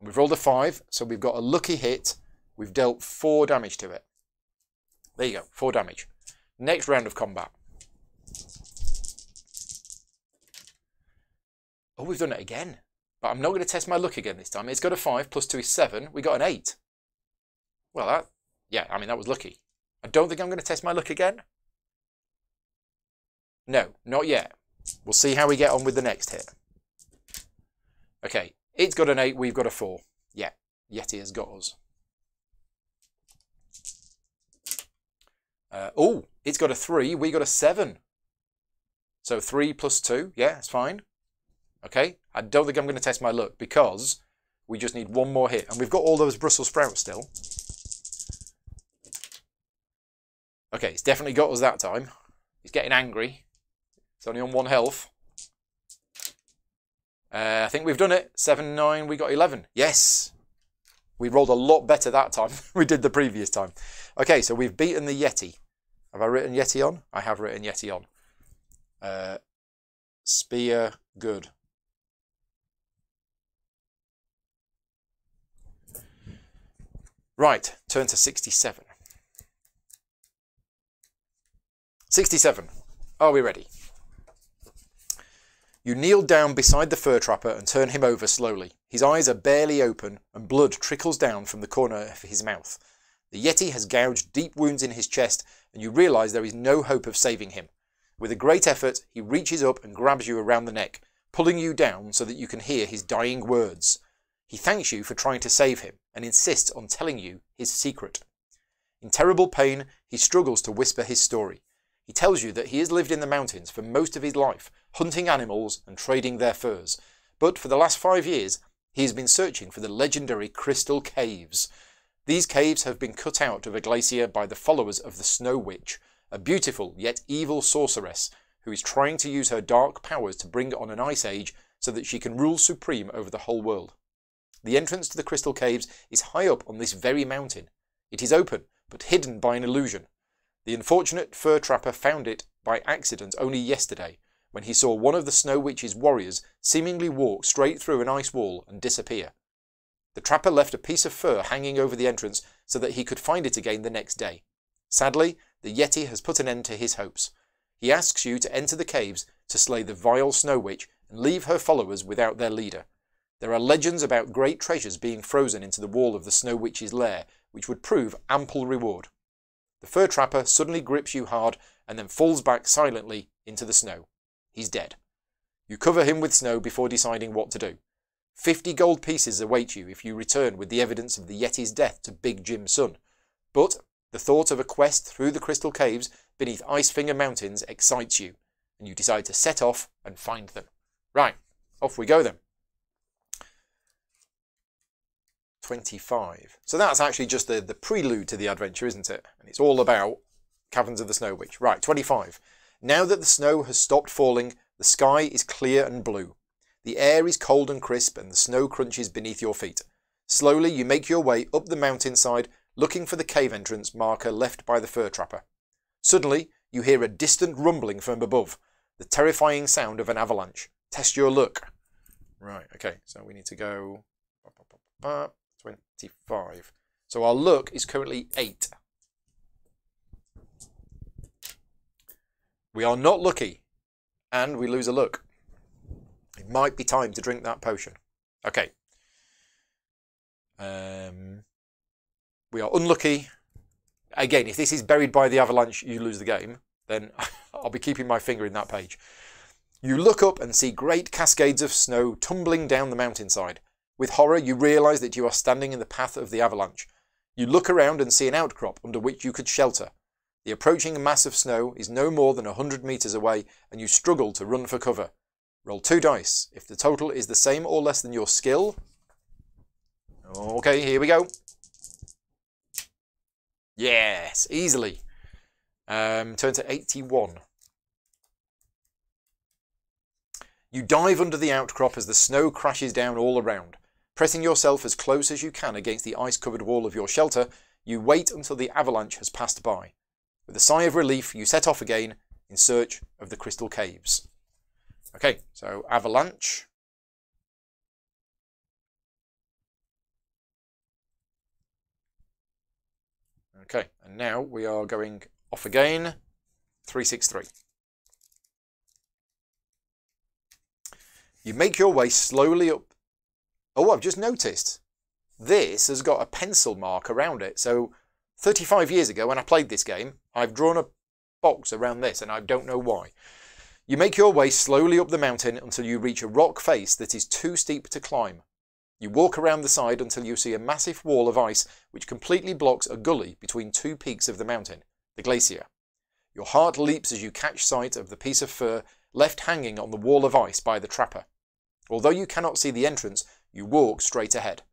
We've rolled a 5, so we've got a lucky hit. We've dealt 4 damage to it. There you go, 4 damage. Next round of combat. Oh, we've done it again. But I'm not going to test my luck again this time. It's got a 5, plus 2 is 7. We got an 8. Well, that, yeah, I mean, that was lucky. I don't think I'm going to test my luck again. No, not yet. We'll see how we get on with the next hit. Okay, it's got an 8, we've got a 4. Yeah, Yeti has got us. Uh, oh, it's got a 3, we got a 7. So 3 plus 2, yeah, it's fine. Okay? I don't think I'm going to test my luck because we just need one more hit. And we've got all those Brussels sprouts still. Okay, it's definitely got us that time. He's getting angry. It's only on one health. Uh, I think we've done it. 7, 9, we got 11. Yes! We rolled a lot better that time (laughs) we did the previous time. Okay, so we've beaten the Yeti. Have I written Yeti on? I have written Yeti on. Uh, spear, good. Right, turn to 67. 67. Are we ready? You kneel down beside the fur trapper and turn him over slowly. His eyes are barely open and blood trickles down from the corner of his mouth. The Yeti has gouged deep wounds in his chest and you realise there is no hope of saving him. With a great effort, he reaches up and grabs you around the neck, pulling you down so that you can hear his dying words. He thanks you for trying to save him and insists on telling you his secret. In terrible pain, he struggles to whisper his story. He tells you that he has lived in the mountains for most of his life, hunting animals and trading their furs. But for the last five years, he has been searching for the legendary Crystal Caves. These caves have been cut out of a glacier by the followers of the Snow Witch, a beautiful yet evil sorceress who is trying to use her dark powers to bring on an ice age so that she can rule supreme over the whole world. The entrance to the Crystal Caves is high up on this very mountain. It is open, but hidden by an illusion. The unfortunate fur trapper found it by accident only yesterday, when he saw one of the Snow Witch's warriors seemingly walk straight through an ice wall and disappear. The trapper left a piece of fur hanging over the entrance so that he could find it again the next day. Sadly, the Yeti has put an end to his hopes. He asks you to enter the caves to slay the vile Snow Witch and leave her followers without their leader. There are legends about great treasures being frozen into the wall of the Snow Witch's lair, which would prove ample reward. The fur trapper suddenly grips you hard and then falls back silently into the snow. He's dead. You cover him with snow before deciding what to do. Fifty gold pieces await you if you return with the evidence of the Yeti's death to Big Jim Sun. But the thought of a quest through the crystal caves beneath Icefinger Mountains excites you, and you decide to set off and find them. Right, off we go then. 25. So that's actually just the, the prelude to the adventure, isn't it? And it's all about Caverns of the Snow Witch. Right, 25. Now that the snow has stopped falling, the sky is clear and blue. The air is cold and crisp and the snow crunches beneath your feet. Slowly you make your way up the mountainside, looking for the cave entrance marker left by the fur trapper. Suddenly, you hear a distant rumbling from above, the terrifying sound of an avalanche. Test your luck. Right, okay, so we need to go 25. So our luck is currently 8. We are not lucky, and we lose a look. It might be time to drink that potion. Okay. Um, we are unlucky. Again, if this is buried by the avalanche, you lose the game, then (laughs) I'll be keeping my finger in that page. You look up and see great cascades of snow tumbling down the mountainside. With horror, you realise that you are standing in the path of the avalanche. You look around and see an outcrop under which you could shelter. The approaching mass of snow is no more than a hundred metres away, and you struggle to run for cover. Roll two dice. If the total is the same or less than your skill... Okay, here we go. Yes, easily. Um, turn to 81. You dive under the outcrop as the snow crashes down all around. Pressing yourself as close as you can against the ice-covered wall of your shelter, you wait until the avalanche has passed by. With a sigh of relief, you set off again in search of the crystal caves. Okay, so avalanche. Okay, and now we are going off again. 363. You make your way slowly up Oh, I've just noticed. This has got a pencil mark around it. So 35 years ago when I played this game, I've drawn a box around this and I don't know why. You make your way slowly up the mountain until you reach a rock face that is too steep to climb. You walk around the side until you see a massive wall of ice which completely blocks a gully between two peaks of the mountain, the glacier. Your heart leaps as you catch sight of the piece of fur left hanging on the wall of ice by the trapper. Although you cannot see the entrance, you walk straight ahead.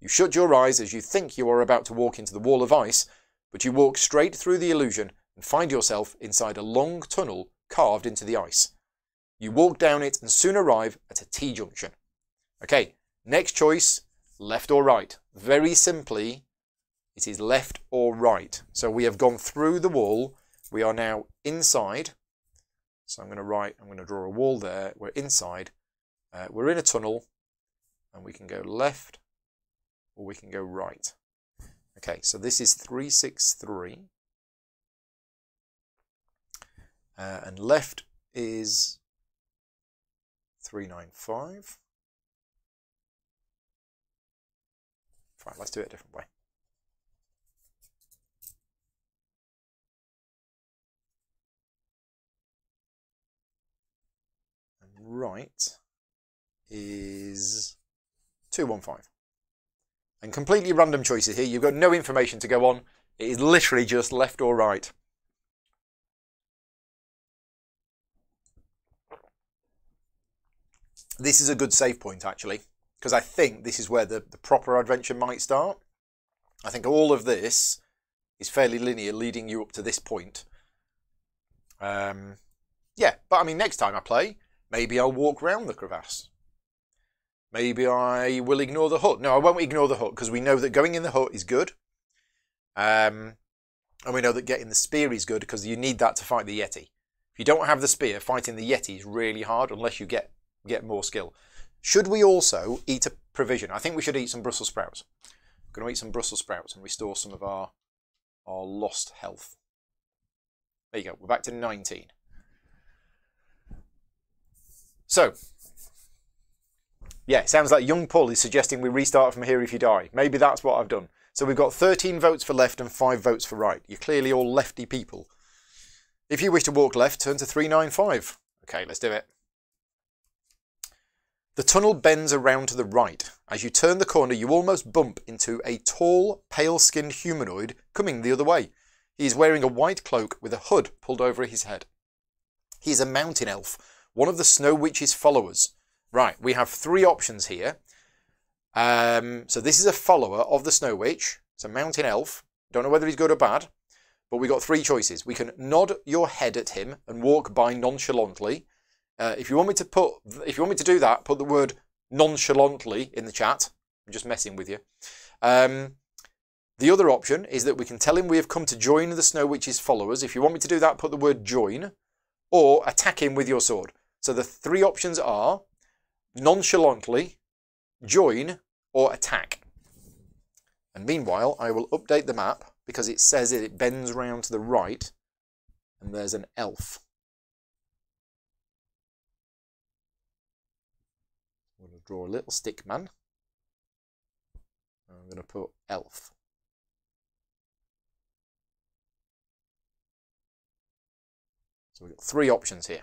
You shut your eyes as you think you are about to walk into the wall of ice, but you walk straight through the illusion and find yourself inside a long tunnel carved into the ice. You walk down it and soon arrive at a T-junction. Okay, next choice, left or right. Very simply, it is left or right. So we have gone through the wall. We are now inside. So I'm going to write, I'm going to draw a wall there. We're inside. Uh, we're in a tunnel and we can go left or we can go right. Okay, so this is 363. Uh, and left is 395. Fine, let's do it a different way. Right is 215. And completely random choices here. You've got no information to go on. It is literally just left or right. This is a good save point, actually, because I think this is where the, the proper adventure might start. I think all of this is fairly linear, leading you up to this point. Um, yeah, but I mean, next time I play, maybe I'll walk round the crevasse. Maybe I will ignore the hut. No, I won't ignore the hut because we know that going in the hut is good. Um, and we know that getting the spear is good because you need that to fight the Yeti. If you don't have the spear, fighting the Yeti is really hard unless you get, get more skill. Should we also eat a provision? I think we should eat some Brussels sprouts. I'm going to eat some Brussels sprouts and restore some of our, our lost health. There you go. We're back to 19. So, yeah, sounds like young Paul is suggesting we restart from here if you die. Maybe that's what I've done. So we've got 13 votes for left and 5 votes for right. You're clearly all lefty people. If you wish to walk left, turn to 395. Okay, let's do it. The tunnel bends around to the right. As you turn the corner, you almost bump into a tall, pale-skinned humanoid coming the other way. He is wearing a white cloak with a hood pulled over his head. He is a mountain elf, one of the Snow Witch's followers. Right, we have three options here. Um, so this is a follower of the Snow Witch. It's a mountain elf. Don't know whether he's good or bad, but we've got three choices. We can nod your head at him and walk by nonchalantly. Uh, if you want me to put, if you want me to do that, put the word nonchalantly in the chat. I'm just messing with you. Um, the other option is that we can tell him we have come to join the Snow Witch's followers. If you want me to do that, put the word join, or attack him with your sword. So the three options are nonchalantly, join, or attack. And meanwhile, I will update the map because it says it bends round to the right and there's an elf. I'm going to draw a little stick man. I'm going to put elf. So we've got three options here.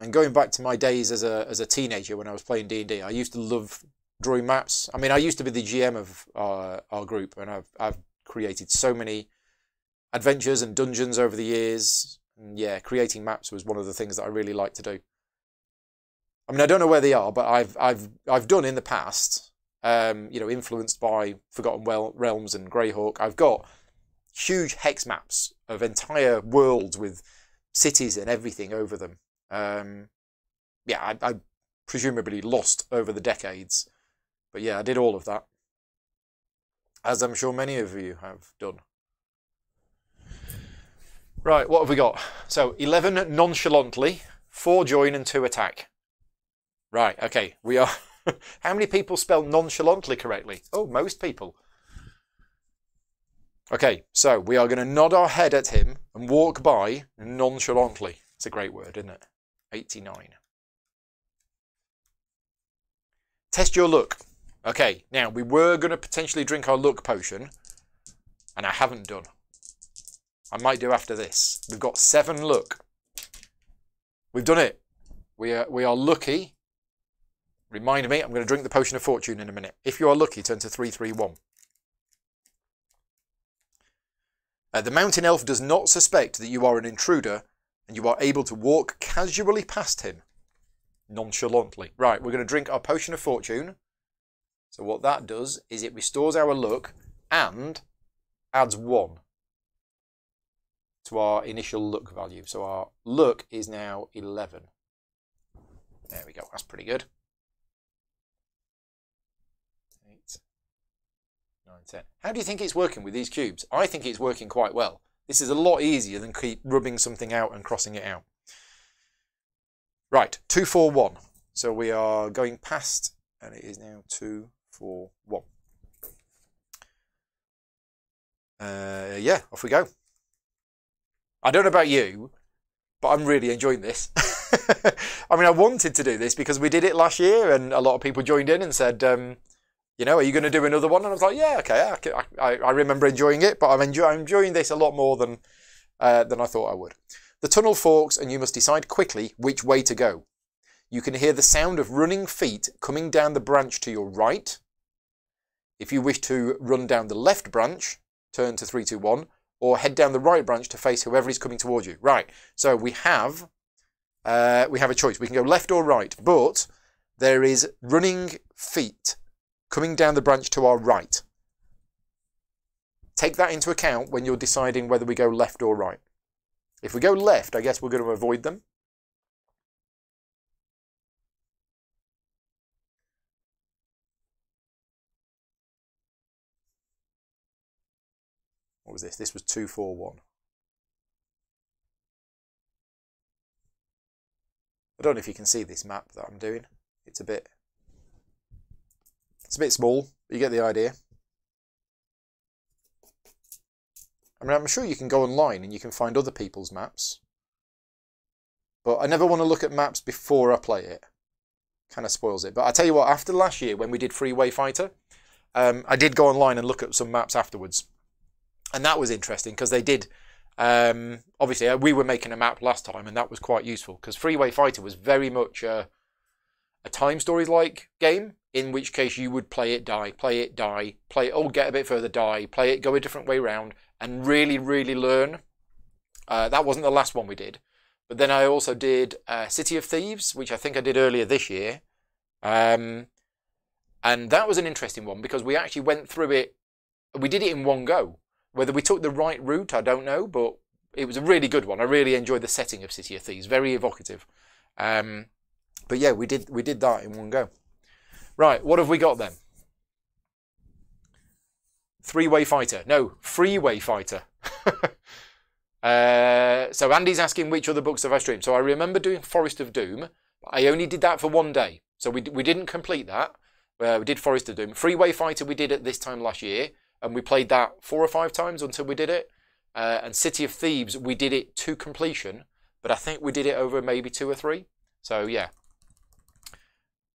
And going back to my days as a as a teenager when I was playing D and I used to love drawing maps. I mean, I used to be the GM of our, our group, and I've I've created so many adventures and dungeons over the years. And yeah, creating maps was one of the things that I really like to do. I mean, I don't know where they are, but I've I've I've done in the past. Um, you know, influenced by Forgotten well Realms and Greyhawk. I've got huge hex maps of entire worlds with cities and everything over them. Um, yeah, I, I presumably lost over the decades. But yeah, I did all of that. As I'm sure many of you have done. Right, what have we got? So 11 nonchalantly, 4 join and 2 attack. Right, okay, we are... (laughs) How many people spell nonchalantly correctly? Oh, most people. Okay, so we are going to nod our head at him and walk by nonchalantly. It's a great word, isn't it? 89. Test your luck. Okay, now we were going to potentially drink our luck potion, and I haven't done. I might do after this. We've got seven luck. We've done it. We are, we are lucky. Remind me, I'm going to drink the potion of fortune in a minute. If you are lucky, turn to 331. Uh, the mountain elf does not suspect that you are an intruder and you are able to walk casually past him nonchalantly. Right, we're going to drink our potion of fortune. So what that does is it restores our luck and adds one to our initial luck value. So our luck is now 11. There we go. That's pretty good. 8, 9, 10. How do you think it's working with these cubes? I think it's working quite well. This is a lot easier than keep rubbing something out and crossing it out. Right, 241. So we are going past, and it is now 241. Uh, yeah, off we go. I don't know about you, but I'm really enjoying this. (laughs) I mean, I wanted to do this because we did it last year, and a lot of people joined in and said, um, you know, are you going to do another one? And I was like, yeah, okay, I, I, I remember enjoying it, but I'm, enjoy, I'm enjoying this a lot more than uh, than I thought I would. The tunnel forks, and you must decide quickly which way to go. You can hear the sound of running feet coming down the branch to your right. If you wish to run down the left branch, turn to 321, or head down the right branch to face whoever is coming towards you. Right, so we have uh, we have a choice. We can go left or right, but there is running feet coming down the branch to our right. Take that into account when you're deciding whether we go left or right. If we go left, I guess we're going to avoid them. What was this? This was 241. I don't know if you can see this map that I'm doing. It's a bit, it's a bit small. But you get the idea. I mean, I'm sure you can go online and you can find other people's maps. But I never want to look at maps before I play it. Kind of spoils it. But I tell you what, after last year when we did Freeway Fighter, um, I did go online and look at some maps afterwards. And that was interesting because they did um, obviously, uh, we were making a map last time, and that was quite useful because Freeway Fighter was very much a, a T.I.M.E Stories like game. In which case, you would play it, die, play it, die, play it, oh, get a bit further, die, play it, go a different way around, and really, really learn. Uh, that wasn't the last one we did, but then I also did uh, City of Thieves, which I think I did earlier this year. Um, and that was an interesting one because we actually went through it. We did it in one go. Whether we took the right route, I don't know, but it was a really good one. I really enjoyed the setting of City of Thieves, very evocative. Um, but yeah, we did we did that in one go. Right, what have we got then? Three-way fighter. No, freeway fighter. (laughs) uh, so Andy's asking which other books have I streamed. So I remember doing Forest of Doom. I only did that for one day, so we we didn't complete that. Uh, we did Forest of Doom. Freeway Fighter we did at this time last year and we played that four or five times until we did it. Uh, and City of Thieves, we did it to completion, but I think we did it over maybe two or three. So yeah.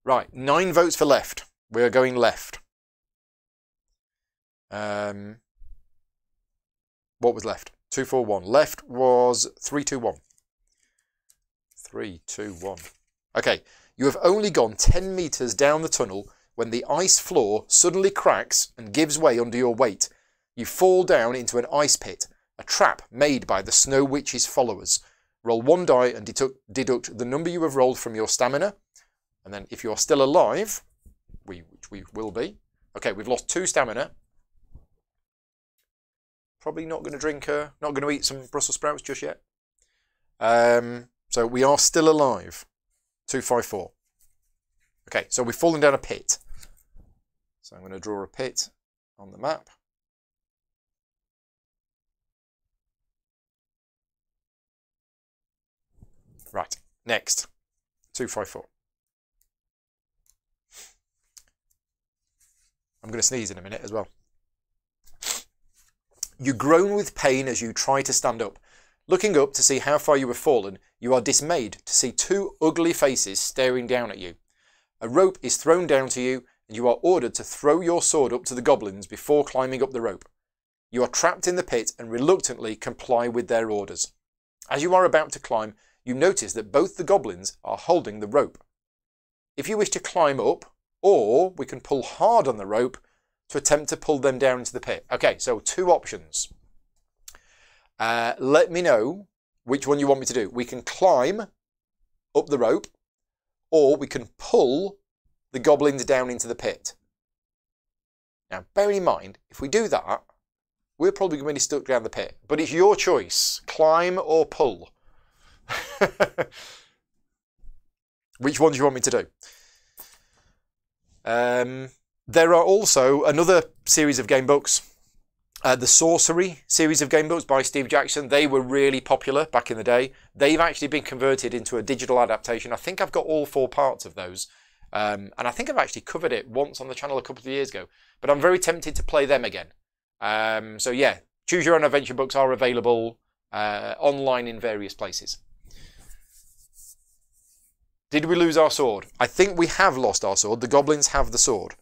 Right, nine votes for left. We are going left. Um, what was left? Two, four, one. Left was three, two, one. Three, two, one. Okay, you have only gone 10 meters down the tunnel when the ice floor suddenly cracks and gives way under your weight. You fall down into an ice pit, a trap made by the Snow Witch's followers. Roll one die and deduct the number you have rolled from your stamina. And then if you are still alive, we, which we will be, okay, we've lost two stamina. Probably not going to drink, uh, not going to eat some Brussels sprouts just yet. Um, so we are still alive. 254. Okay, so we've fallen down a pit. So I'm going to draw a pit on the map. Right, next, 254. I'm going to sneeze in a minute as well. You groan with pain as you try to stand up. Looking up to see how far you have fallen, you are dismayed to see two ugly faces staring down at you. A rope is thrown down to you, and you are ordered to throw your sword up to the goblins before climbing up the rope. You are trapped in the pit and reluctantly comply with their orders. As you are about to climb, you notice that both the goblins are holding the rope. If you wish to climb up, or we can pull hard on the rope to attempt to pull them down into the pit. Okay, so two options. Uh, let me know which one you want me to do. We can climb up the rope, or we can pull the goblins down into the pit. Now, bearing in mind, if we do that, we're probably going to be stuck down the pit. But it's your choice, climb or pull. (laughs) Which one do you want me to do? Um, there are also another series of game books. Uh, the Sorcery series of game books by Steve Jackson, they were really popular back in the day. They've actually been converted into a digital adaptation. I think I've got all four parts of those. Um, and I think I've actually covered it once on the channel a couple of years ago. But I'm very tempted to play them again. Um, so yeah, Choose Your Own Adventure books are available uh, online in various places. Did we lose our sword? I think we have lost our sword. The goblins have the sword.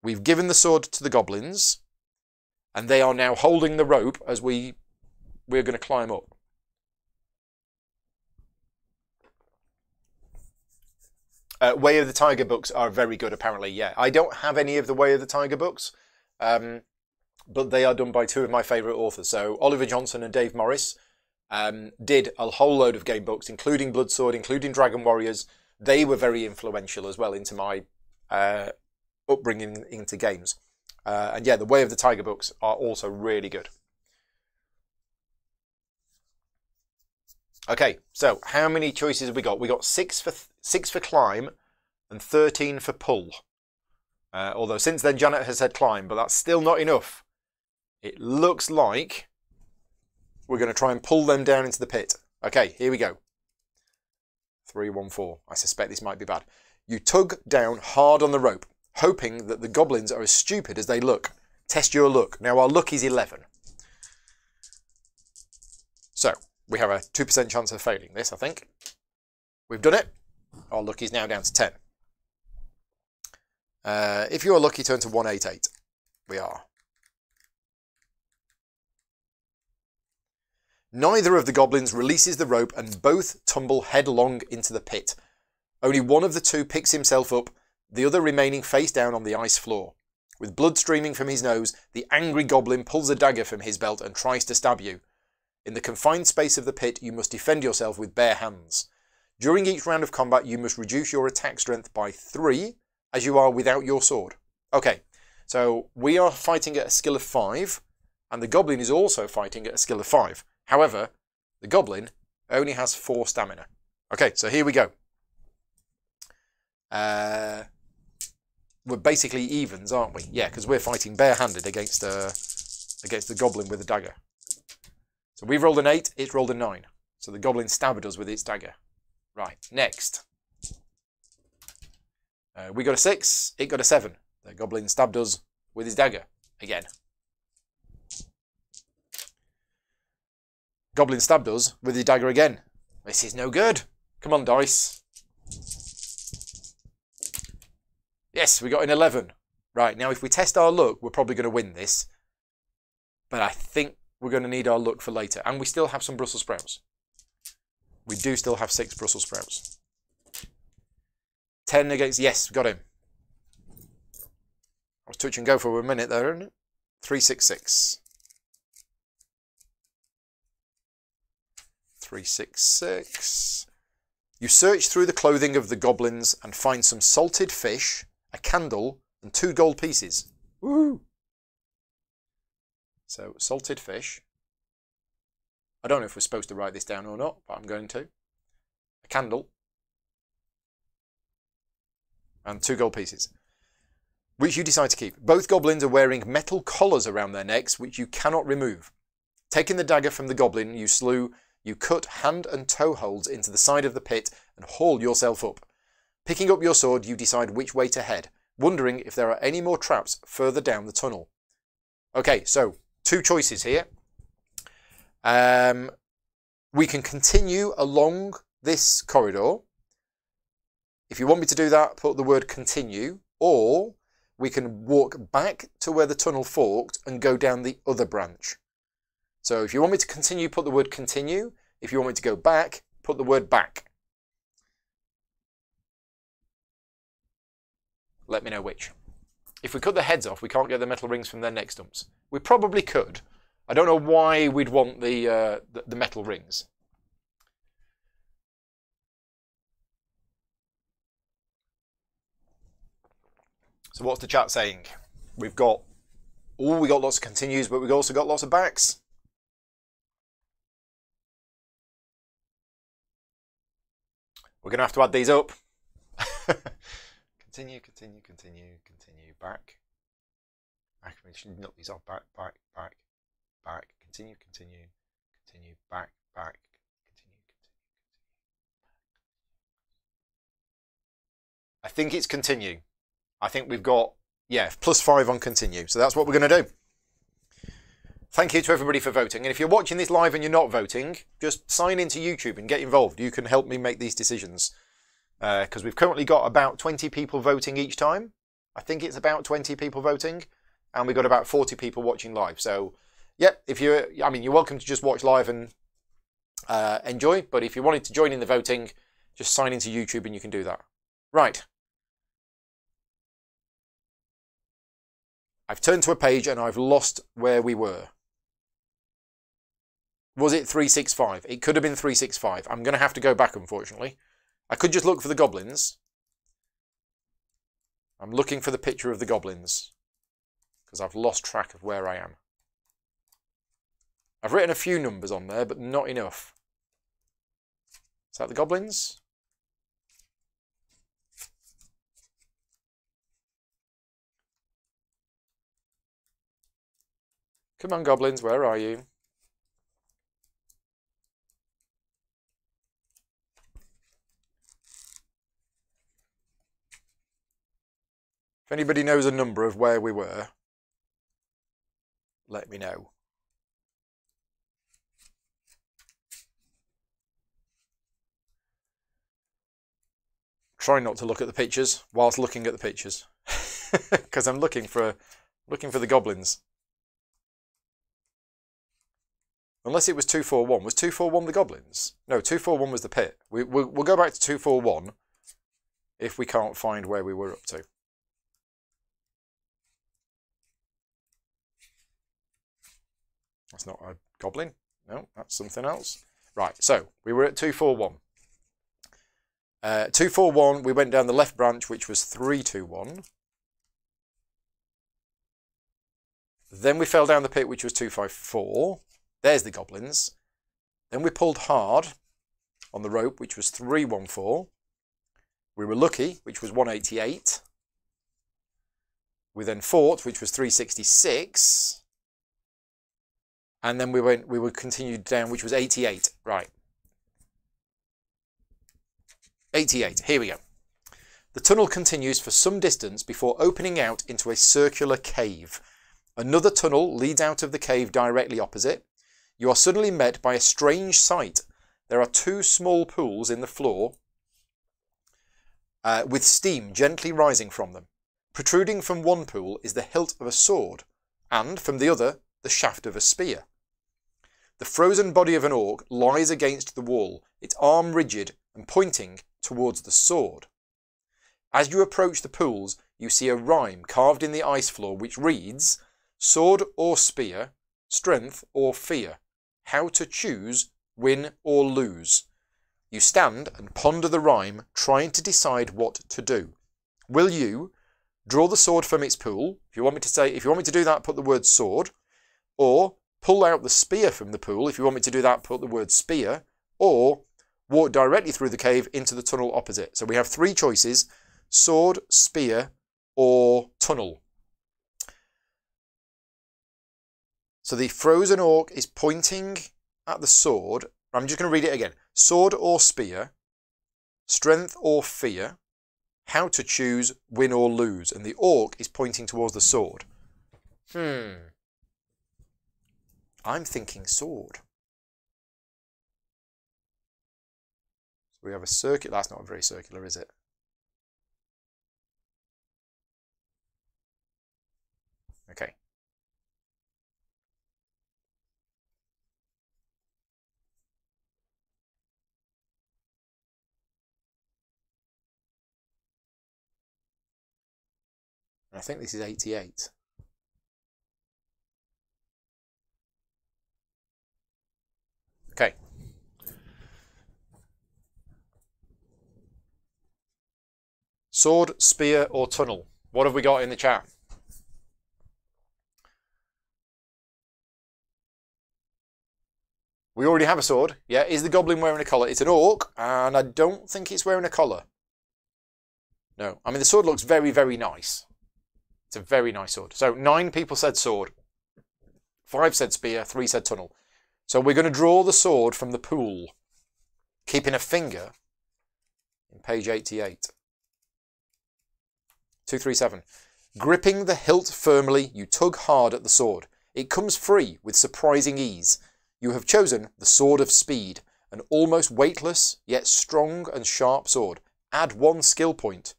We've given the sword to the goblins, and they are now holding the rope as we we're going to climb up. Uh, Way of the Tiger books are very good, apparently. Yeah, I don't have any of the Way of the Tiger books, um, but they are done by two of my favourite authors. So Oliver Johnson and Dave Morris um, did a whole load of game books, including Bloodsword, including Dragon Warriors. They were very influential as well into my uh, upbringing into games. Uh, and yeah, the Way of the Tiger books are also really good. Okay, so how many choices have we got? We got six for six for climb and thirteen for pull. Uh, although since then Janet has said climb, but that's still not enough. It looks like we're going to try and pull them down into the pit. Okay, here we go. 314. I suspect this might be bad. You tug down hard on the rope, hoping that the goblins are as stupid as they look. Test your luck. Now our luck is 11. So, we have a 2% chance of failing this, I think. We've done it. Our luck is now down to 10. Uh, if you are lucky, turn to 188. We are. Neither of the goblins releases the rope and both tumble headlong into the pit. Only one of the two picks himself up, the other remaining face down on the ice floor. With blood streaming from his nose, the angry goblin pulls a dagger from his belt and tries to stab you. In the confined space of the pit, you must defend yourself with bare hands. During each round of combat, you must reduce your attack strength by 3, as you are without your sword. Okay, so we are fighting at a skill of 5, and the goblin is also fighting at a skill of 5. However, the goblin only has four stamina. Okay, so here we go. Uh, we're basically evens, aren't we? Yeah, because we're fighting barehanded against uh, against the goblin with a dagger. So we've rolled an 8, it's rolled a 9. So the goblin stabbed us with its dagger. Right, next. Uh, we got a 6, it got a 7. The goblin stabbed us with his dagger again. Goblin stabbed us with his dagger again. This is no good. Come on, dice. Yes, we got an 11. Right, now if we test our luck, we're probably going to win this. But I think we're going to need our luck for later. And we still have some Brussels sprouts. We do still have six Brussels sprouts. 10 against... Yes, got him. I was touch and go for a minute there, isn't it? 366. 366. You search through the clothing of the goblins and find some salted fish, a candle, and two gold pieces. Woo! So, salted fish. I don't know if we're supposed to write this down or not, but I'm going to. A candle. And two gold pieces. Which you decide to keep. Both goblins are wearing metal collars around their necks, which you cannot remove. Taking the dagger from the goblin you slew you cut hand and toe holds into the side of the pit and haul yourself up. Picking up your sword, you decide which way to head, wondering if there are any more traps further down the tunnel. Okay, so two choices here. Um, we can continue along this corridor. If you want me to do that, put the word continue, or we can walk back to where the tunnel forked and go down the other branch. So if you want me to continue, put the word continue. If you want me to go back, put the word back. Let me know which. If we cut the heads off, we can't get the metal rings from their neck stumps. We probably could, I don't know why we'd want the, uh, the, the metal rings. So what's the chat saying? We've got, oh, we got lots of continues, but we've also got lots of backs. We're going to have to add these up. (laughs) continue, continue, continue, continue, back. Back, knock these off, back, back, back, back, continue, continue, continue, back, back, continue, continue, continue. I think it's continue. I think we've got, yeah, plus five on continue. So that's what we're going to do. Thank you to everybody for voting. And if you're watching this live and you're not voting, just sign into YouTube and get involved. You can help me make these decisions. Because uh, we've currently got about 20 people voting each time. I think it's about 20 people voting. And we've got about 40 people watching live. So, yeah, if you're, I mean, you're welcome to just watch live and uh, enjoy. But if you wanted to join in the voting, just sign into YouTube and you can do that. Right. I've turned to a page and I've lost where we were. Was it 365? It could have been 365. I'm going to have to go back, unfortunately. I could just look for the goblins. I'm looking for the picture of the goblins because I've lost track of where I am. I've written a few numbers on there, but not enough. Is that the goblins? Come on, goblins, where are you? If anybody knows a number of where we were, let me know. Try not to look at the pictures whilst looking at the pictures, (laughs) because I'm looking for looking for the goblins. Unless it was 241. Was 241 the goblins? No, 241 was the pit. We, we'll, we'll go back to 241 if we can't find where we were up to. That's not a goblin. No, that's something else. Right, so we were at 241. Uh, 241, we went down the left branch, which was 321. Then we fell down the pit, which was 254. There's the goblins. Then we pulled hard on the rope, which was 314. We were lucky, which was 188. We then fought, which was 366 and then we went we were continued down which was 88 right. 88 here we go. The tunnel continues for some distance before opening out into a circular cave. Another tunnel leads out of the cave directly opposite. You are suddenly met by a strange sight. There are two small pools in the floor uh, with steam gently rising from them. Protruding from one pool is the hilt of a sword and from the other the shaft of a spear the frozen body of an orc lies against the wall, its arm rigid and pointing towards the sword. As you approach the pools, you see a rhyme carved in the ice floor which reads, Sword or spear, strength or fear, how to choose, win or lose. You stand and ponder the rhyme, trying to decide what to do. Will you draw the sword from its pool? If you want me to say, if you want me to do that, put the word sword. Or pull out the spear from the pool. If you want me to do that, put the word spear. Or walk directly through the cave into the tunnel opposite. So we have three choices, sword, spear, or tunnel. So the frozen orc is pointing at the sword. I'm just going to read it again. Sword or spear, strength or fear, how to choose, win or lose. And the orc is pointing towards the sword. Hmm. I'm thinking sword. So we have a circuit. That's not very circular, is it? Okay. I think this is 88. Okay. Sword, spear, or tunnel? What have we got in the chat? We already have a sword. Yeah, is the goblin wearing a collar? It's an orc, and I don't think it's wearing a collar. No, I mean, the sword looks very, very nice. It's a very nice sword. So nine people said sword. Five said spear, three said tunnel. So we're going to draw the sword from the pool, keeping a finger in page 88. 237. Gripping the hilt firmly, you tug hard at the sword. It comes free with surprising ease. You have chosen the Sword of Speed, an almost weightless, yet strong and sharp sword. Add one skill point.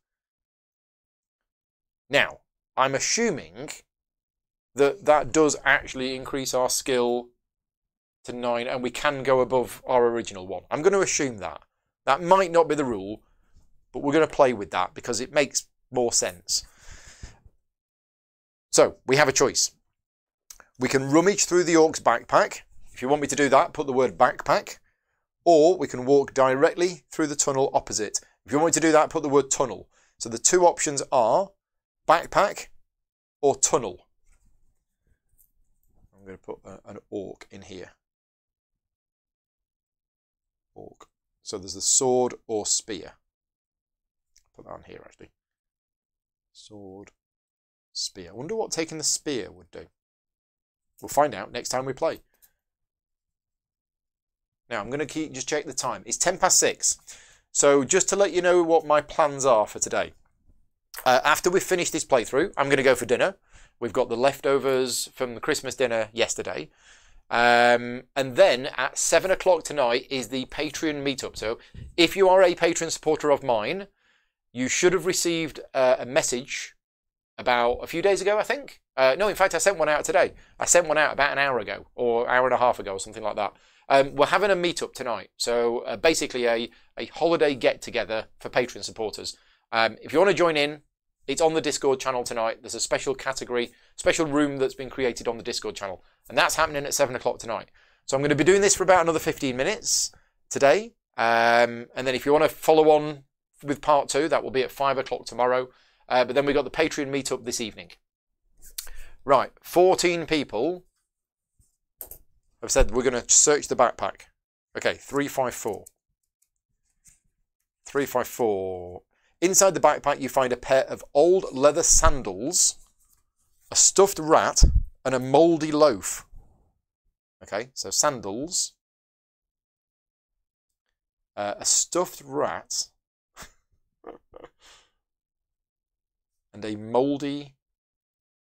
Now, I'm assuming that that does actually increase our skill to 9 and we can go above our original one. I'm going to assume that. That might not be the rule, but we're going to play with that because it makes more sense. So, we have a choice. We can rummage through the orc's backpack. If you want me to do that, put the word backpack. Or we can walk directly through the tunnel opposite. If you want me to do that, put the word tunnel. So the two options are backpack or tunnel. I'm going to put a, an orc in here. Orc. So there's the sword or spear. Put that on here actually. Sword, spear. I wonder what taking the spear would do. We'll find out next time we play. Now I'm going to keep just check the time. It's 10 past 6. So just to let you know what my plans are for today. Uh, after we finish this playthrough, I'm going to go for dinner. We've got the leftovers from the Christmas dinner yesterday. Um, and then at 7 o'clock tonight is the Patreon meetup. So if you are a Patreon supporter of mine, you should have received uh, a message about a few days ago, I think. Uh, no, in fact, I sent one out today. I sent one out about an hour ago or hour and a half ago or something like that. Um, we're having a meetup tonight. So uh, basically a, a holiday get together for Patreon supporters. Um, if you want to join in, it's on the Discord channel tonight. There's a special category, special room that's been created on the Discord channel. And that's happening at 7 o'clock tonight. So I'm going to be doing this for about another 15 minutes today. Um, and then if you want to follow on with part two, that will be at 5 o'clock tomorrow. Uh, but then we've got the Patreon meetup this evening. Right, 14 people have said we're going to search the backpack. Okay, 354. 354. Inside the backpack, you find a pair of old leather sandals, a stuffed rat, and a mouldy loaf. Okay, so sandals, uh, a stuffed rat, (laughs) and a mouldy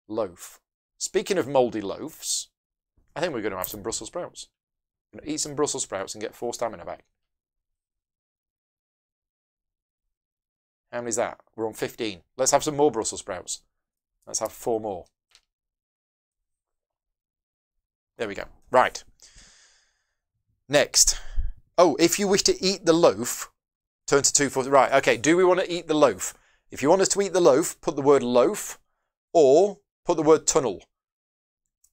loaf. Speaking of mouldy loaves, I think we're going to have some Brussels sprouts. Eat some Brussels sprouts and get four stamina back. How many is that? We're on 15. Let's have some more Brussels sprouts. Let's have four more. There we go. Right. Next. Oh, if you wish to eat the loaf, turn to two 240. Right, okay. Do we want to eat the loaf? If you want us to eat the loaf, put the word loaf or put the word tunnel.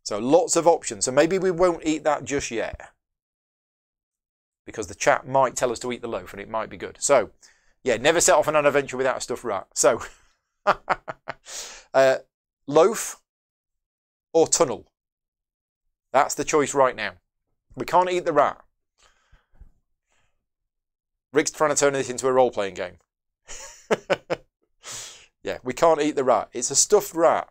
So lots of options. So maybe we won't eat that just yet. Because the chat might tell us to eat the loaf and it might be good. So, yeah, never set off on an adventure without a stuffed rat. So, (laughs) uh, loaf or tunnel? That's the choice right now. We can't eat the rat. Rick's trying to turn this into a role-playing game. (laughs) yeah, we can't eat the rat. It's a stuffed rat.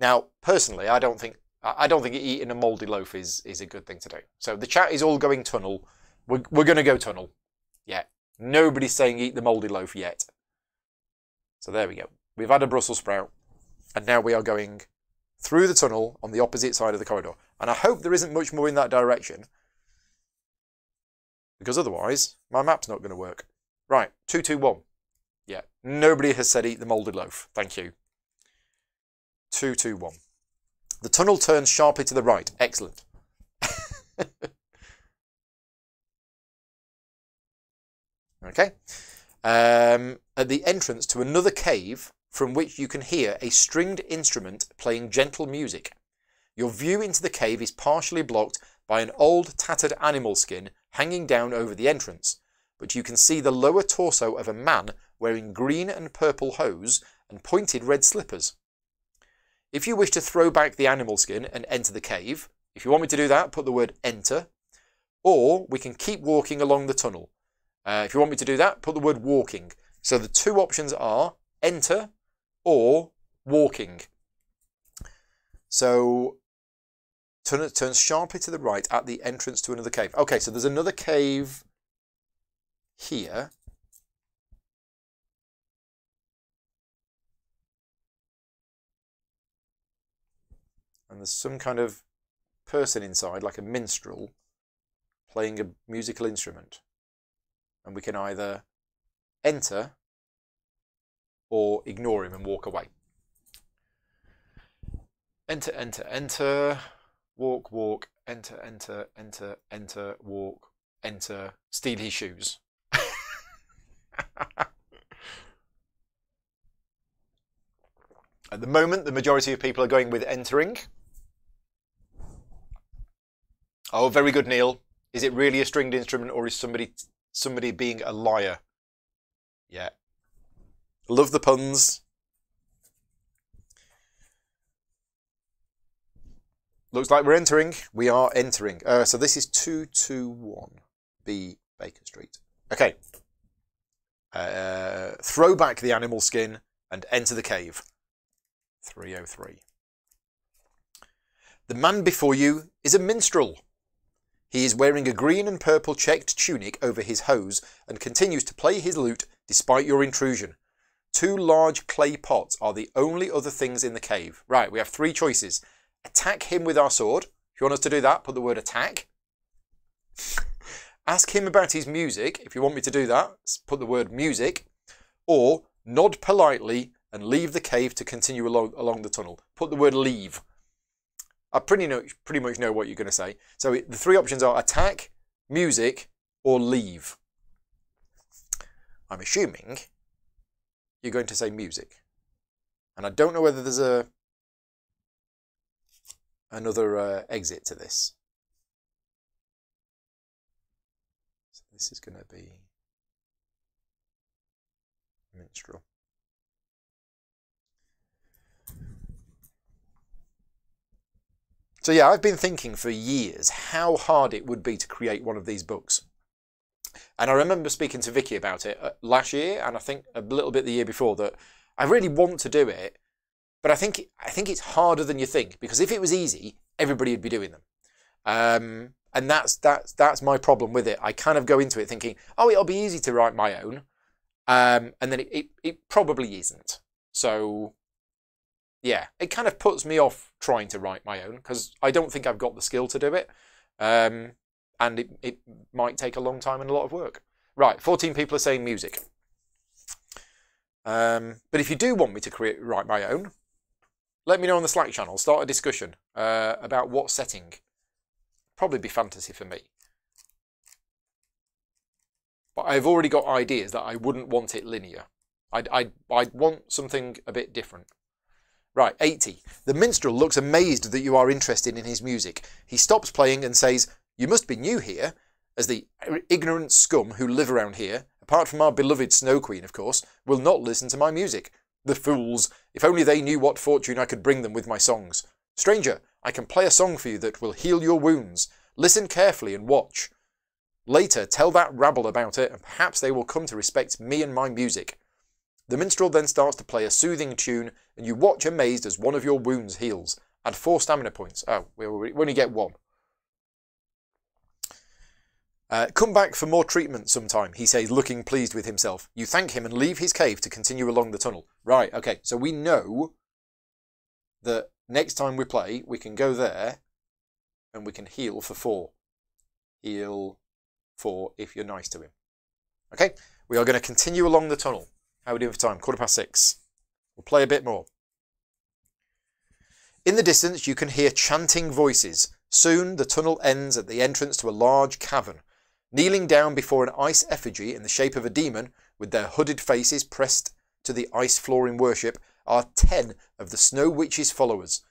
Now, personally, I don't think I don't think eating a mouldy loaf is is a good thing to do. So the chat is all going tunnel. We're we're going to go tunnel. Yeah, nobody's saying eat the mouldy loaf yet. So there we go. We've had a Brussels sprout, and now we are going through the tunnel on the opposite side of the corridor. And I hope there isn't much more in that direction, because otherwise my map's not going to work. Right, two two one. Yeah, nobody has said eat the mouldy loaf. Thank you. 221. The tunnel turns sharply to the right. Excellent. (laughs) okay. Um, at the entrance to another cave from which you can hear a stringed instrument playing gentle music. Your view into the cave is partially blocked by an old tattered animal skin hanging down over the entrance, but you can see the lower torso of a man wearing green and purple hose and pointed red slippers. If you wish to throw back the animal skin and enter the cave, if you want me to do that, put the word enter, or we can keep walking along the tunnel. Uh, if you want me to do that, put the word walking. So the two options are enter or walking. So turn, turns sharply to the right at the entrance to another cave. Okay, so there's another cave here. And there's some kind of person inside, like a minstrel, playing a musical instrument. And we can either enter or ignore him and walk away. Enter, enter, enter, walk, walk, enter, enter, enter, enter, walk, enter, steal his shoes. At the moment, the majority of people are going with entering. Oh, very good, Neil. Is it really a stringed instrument or is somebody somebody being a liar? Yeah. Love the puns. Looks like we're entering. We are entering. Uh, so this is 221 B Baker Street. Okay. Uh, throw back the animal skin and enter the cave. 303. The man before you is a minstrel. He is wearing a green and purple checked tunic over his hose and continues to play his lute despite your intrusion. Two large clay pots are the only other things in the cave. Right, we have three choices. Attack him with our sword. If you want us to do that, put the word attack. (laughs) Ask him about his music. If you want me to do that, put the word music. Or nod politely and leave the cave to continue along, along the tunnel. Put the word leave. I pretty, know, pretty much know what you're going to say. So the three options are attack, music, or leave. I'm assuming you're going to say music. And I don't know whether there's a another uh, exit to this. So this is going to be minstrel. So yeah, I've been thinking for years how hard it would be to create one of these books. And I remember speaking to Vicky about it uh, last year, and I think a little bit the year before that I really want to do it, but I think I think it's harder than you think because if it was easy, everybody would be doing them. Um, and that's that's that's my problem with it. I kind of go into it thinking, oh, it'll be easy to write my own, um, and then it, it, it probably isn't. So yeah, it kind of puts me off trying to write my own because I don't think I've got the skill to do it. Um, and it, it might take a long time and a lot of work. Right, 14 people are saying music. Um, but if you do want me to create write my own, let me know on the Slack channel. Start a discussion uh, about what setting. Probably be fantasy for me. But I've already got ideas that I wouldn't want it linear. I'd, I'd, I'd want something a bit different. Right, 80. The minstrel looks amazed that you are interested in his music. He stops playing and says, You must be new here, as the ignorant scum who live around here, apart from our beloved Snow Queen, of course, will not listen to my music. The fools! If only they knew what fortune I could bring them with my songs. Stranger, I can play a song for you that will heal your wounds. Listen carefully and watch. Later, tell that rabble about it, and perhaps they will come to respect me and my music. The minstrel then starts to play a soothing tune, and you watch amazed as one of your wounds heals. Add four stamina points. Oh, we only get one. Uh, come back for more treatment sometime, he says, looking pleased with himself. You thank him and leave his cave to continue along the tunnel. Right, okay, so we know that next time we play, we can go there and we can heal for four. Heal four if you're nice to him. Okay, we are going to continue along the tunnel. How are we doing for time? Quarter past six. We'll play a bit more. In the distance, you can hear chanting voices. Soon, the tunnel ends at the entrance to a large cavern. Kneeling down before an ice effigy in the shape of a demon, with their hooded faces pressed to the ice floor in worship, are ten of the Snow Witch's followers.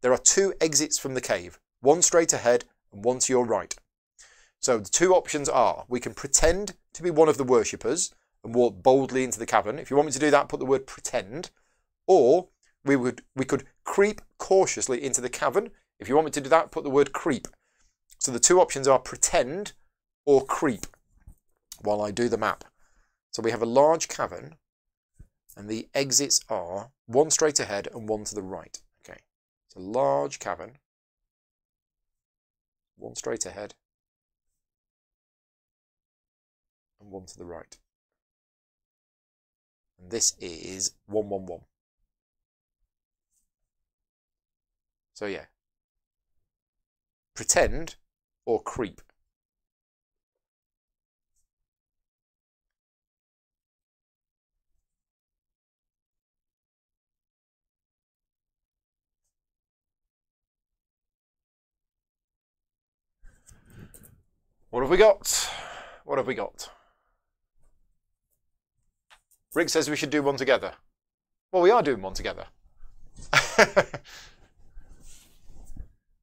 there are two exits from the cave, one straight ahead and one to your right. So the two options are we can pretend to be one of the worshippers and walk boldly into the cavern. If you want me to do that, put the word pretend. Or we would we could creep cautiously into the cavern. If you want me to do that, put the word creep. So the two options are pretend or creep while I do the map. So we have a large cavern and the exits are one straight ahead and one to the right. Okay, it's a large cavern, one straight ahead and one to the right. And this is 111. So yeah, pretend or creep. What have we got? What have we got? Rick says we should do one together. Well, we are doing one together. (laughs)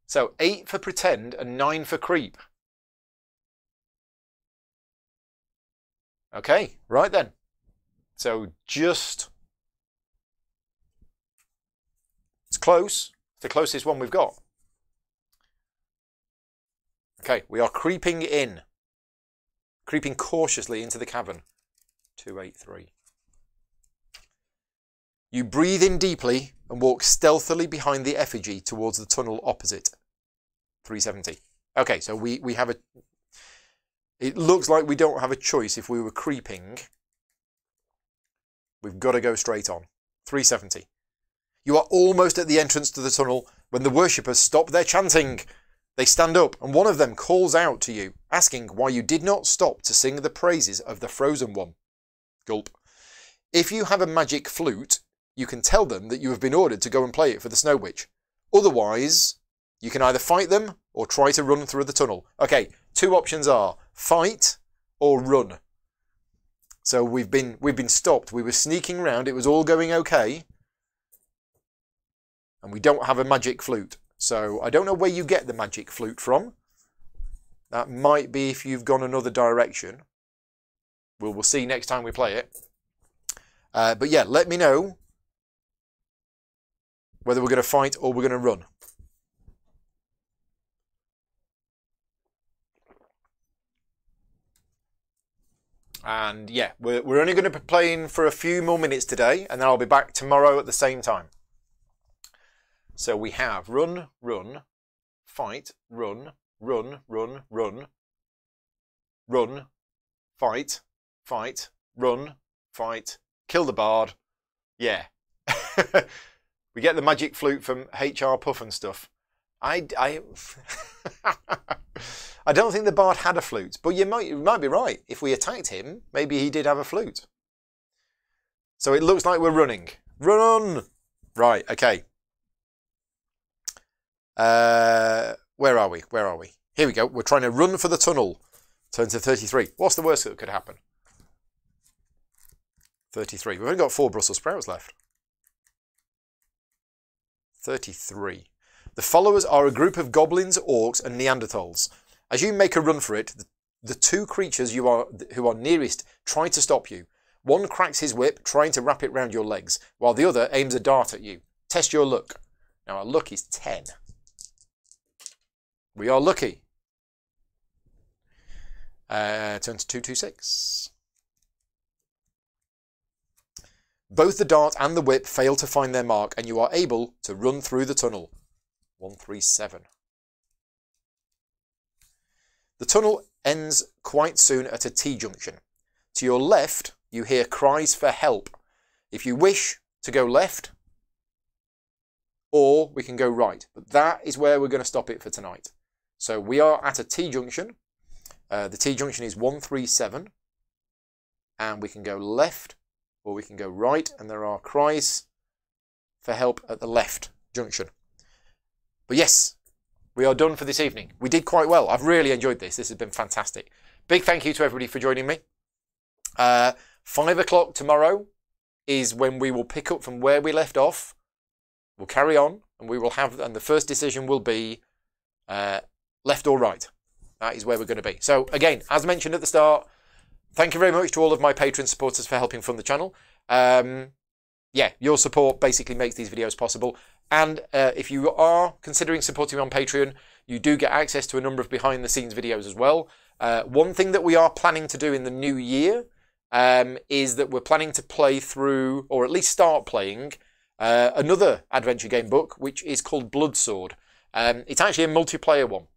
so, eight for pretend and nine for creep. Okay, right then. So, just. It's close. It's the closest one we've got. Okay, we are creeping in. Creeping cautiously into the cavern. 283. You breathe in deeply and walk stealthily behind the effigy towards the tunnel opposite. 370. Okay, so we, we have a... It looks like we don't have a choice if we were creeping. We've got to go straight on. 370. You are almost at the entrance to the tunnel when the worshippers stop their chanting. They stand up, and one of them calls out to you, asking why you did not stop to sing the praises of the Frozen One. Gulp. If you have a magic flute, you can tell them that you have been ordered to go and play it for the Snow Witch. Otherwise, you can either fight them or try to run through the tunnel. Okay, two options are fight or run. So we've been we've been stopped. We were sneaking around. It was all going okay. And we don't have a magic flute. So I don't know where you get the magic flute from. That might be if you've gone another direction. We'll, we'll see next time we play it. Uh, but yeah, let me know whether we're going to fight or we're going to run. And yeah, we're, we're only going to be playing for a few more minutes today, and then I'll be back tomorrow at the same time. So we have run, run, fight, run, run, run, run, run, fight, fight, run, fight, kill the bard. Yeah. (laughs) we get the magic flute from HR Pufnstuf. I, I, (laughs) I don't think the bard had a flute, but you might, you might be right. If we attacked him, maybe he did have a flute. So it looks like we're running. Run! Right, okay. Uh, where are we? Where are we? Here we go. We're trying to run for the tunnel. Turn to 33. What's the worst that could happen? 33. We've only got four Brussels sprouts left. 33. The followers are a group of goblins, orcs, and Neanderthals. As you make a run for it, the, two creatures you are who are nearest try to stop you. One cracks his whip, trying to wrap it round your legs, while the other aims a dart at you. Test your luck. Now our luck is 10. We are lucky. Uh, turn to 226. Both the dart and the whip fail to find their mark, and you are able to run through the tunnel. 137. The tunnel ends quite soon at a T-junction. To your left, you hear cries for help. If you wish to go left, or we can go right. But that is where we're going to stop it for tonight. So we are at a T-junction. Uh, the T-junction is 137. And we can go left or we can go right. And there are cries for help at the left junction. But yes, we are done for this evening. We did quite well. I've really enjoyed this. This has been fantastic. Big thank you to everybody for joining me. Uh, five o'clock tomorrow is when we will pick up from where we left off. We'll carry on and we will have, and the first decision will be uh, left or right. That is where we're going to be. So again, as mentioned at the start, thank you very much to all of my Patreon supporters for helping fund the channel. Um, yeah, your support basically makes these videos possible. And uh, if you are considering supporting me on Patreon, you do get access to a number of behind the scenes videos as well. Uh, one thing that we are planning to do in the new year um, is that we're planning to play through, or at least start playing, uh, another adventure game book, which is called Bloodsword. Um, it's actually a multiplayer one.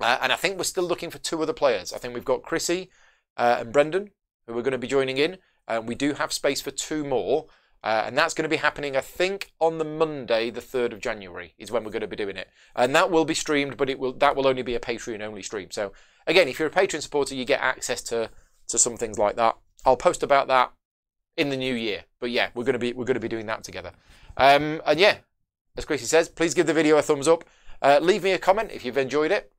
Uh, and I think we're still looking for two other players. I think we've got Chrissy uh, and Brendan, who are going to be joining in. Uh, we do have space for two more. Uh, and that's going to be happening, I think, on the Monday, the 3rd of January, is when we're going to be doing it. And that will be streamed, but it will that will only be a Patreon only stream. So, again, if you're a Patreon supporter, you get access to, to some things like that. I'll post about that in the new year. But yeah, we're going to be we're going to be doing that together. Um, and yeah, as Chrissy says, please give the video a thumbs up. Uh, leave me a comment if you've enjoyed it.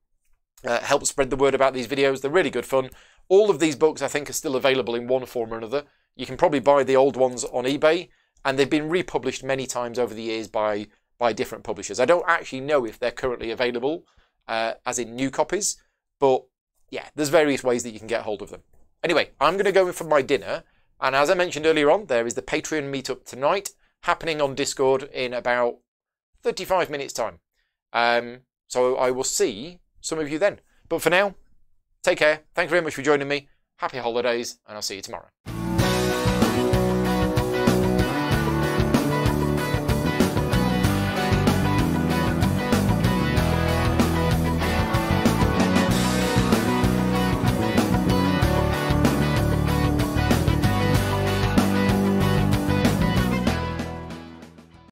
Uh, help spread the word about these videos. They're really good fun. All of these books, I think, are still available in one form or another. You can probably buy the old ones on eBay, and they've been republished many times over the years by by different publishers. I don't actually know if they're currently available, uh, as in new copies, but yeah, there's various ways that you can get hold of them. Anyway, I'm going to go in for my dinner, and as I mentioned earlier on, there is the Patreon meetup tonight happening on Discord in about 35 minutes' time. Um, so I will see some of you then. But for now, take care. Thank you very much for joining me. Happy holidays, and I'll see you tomorrow.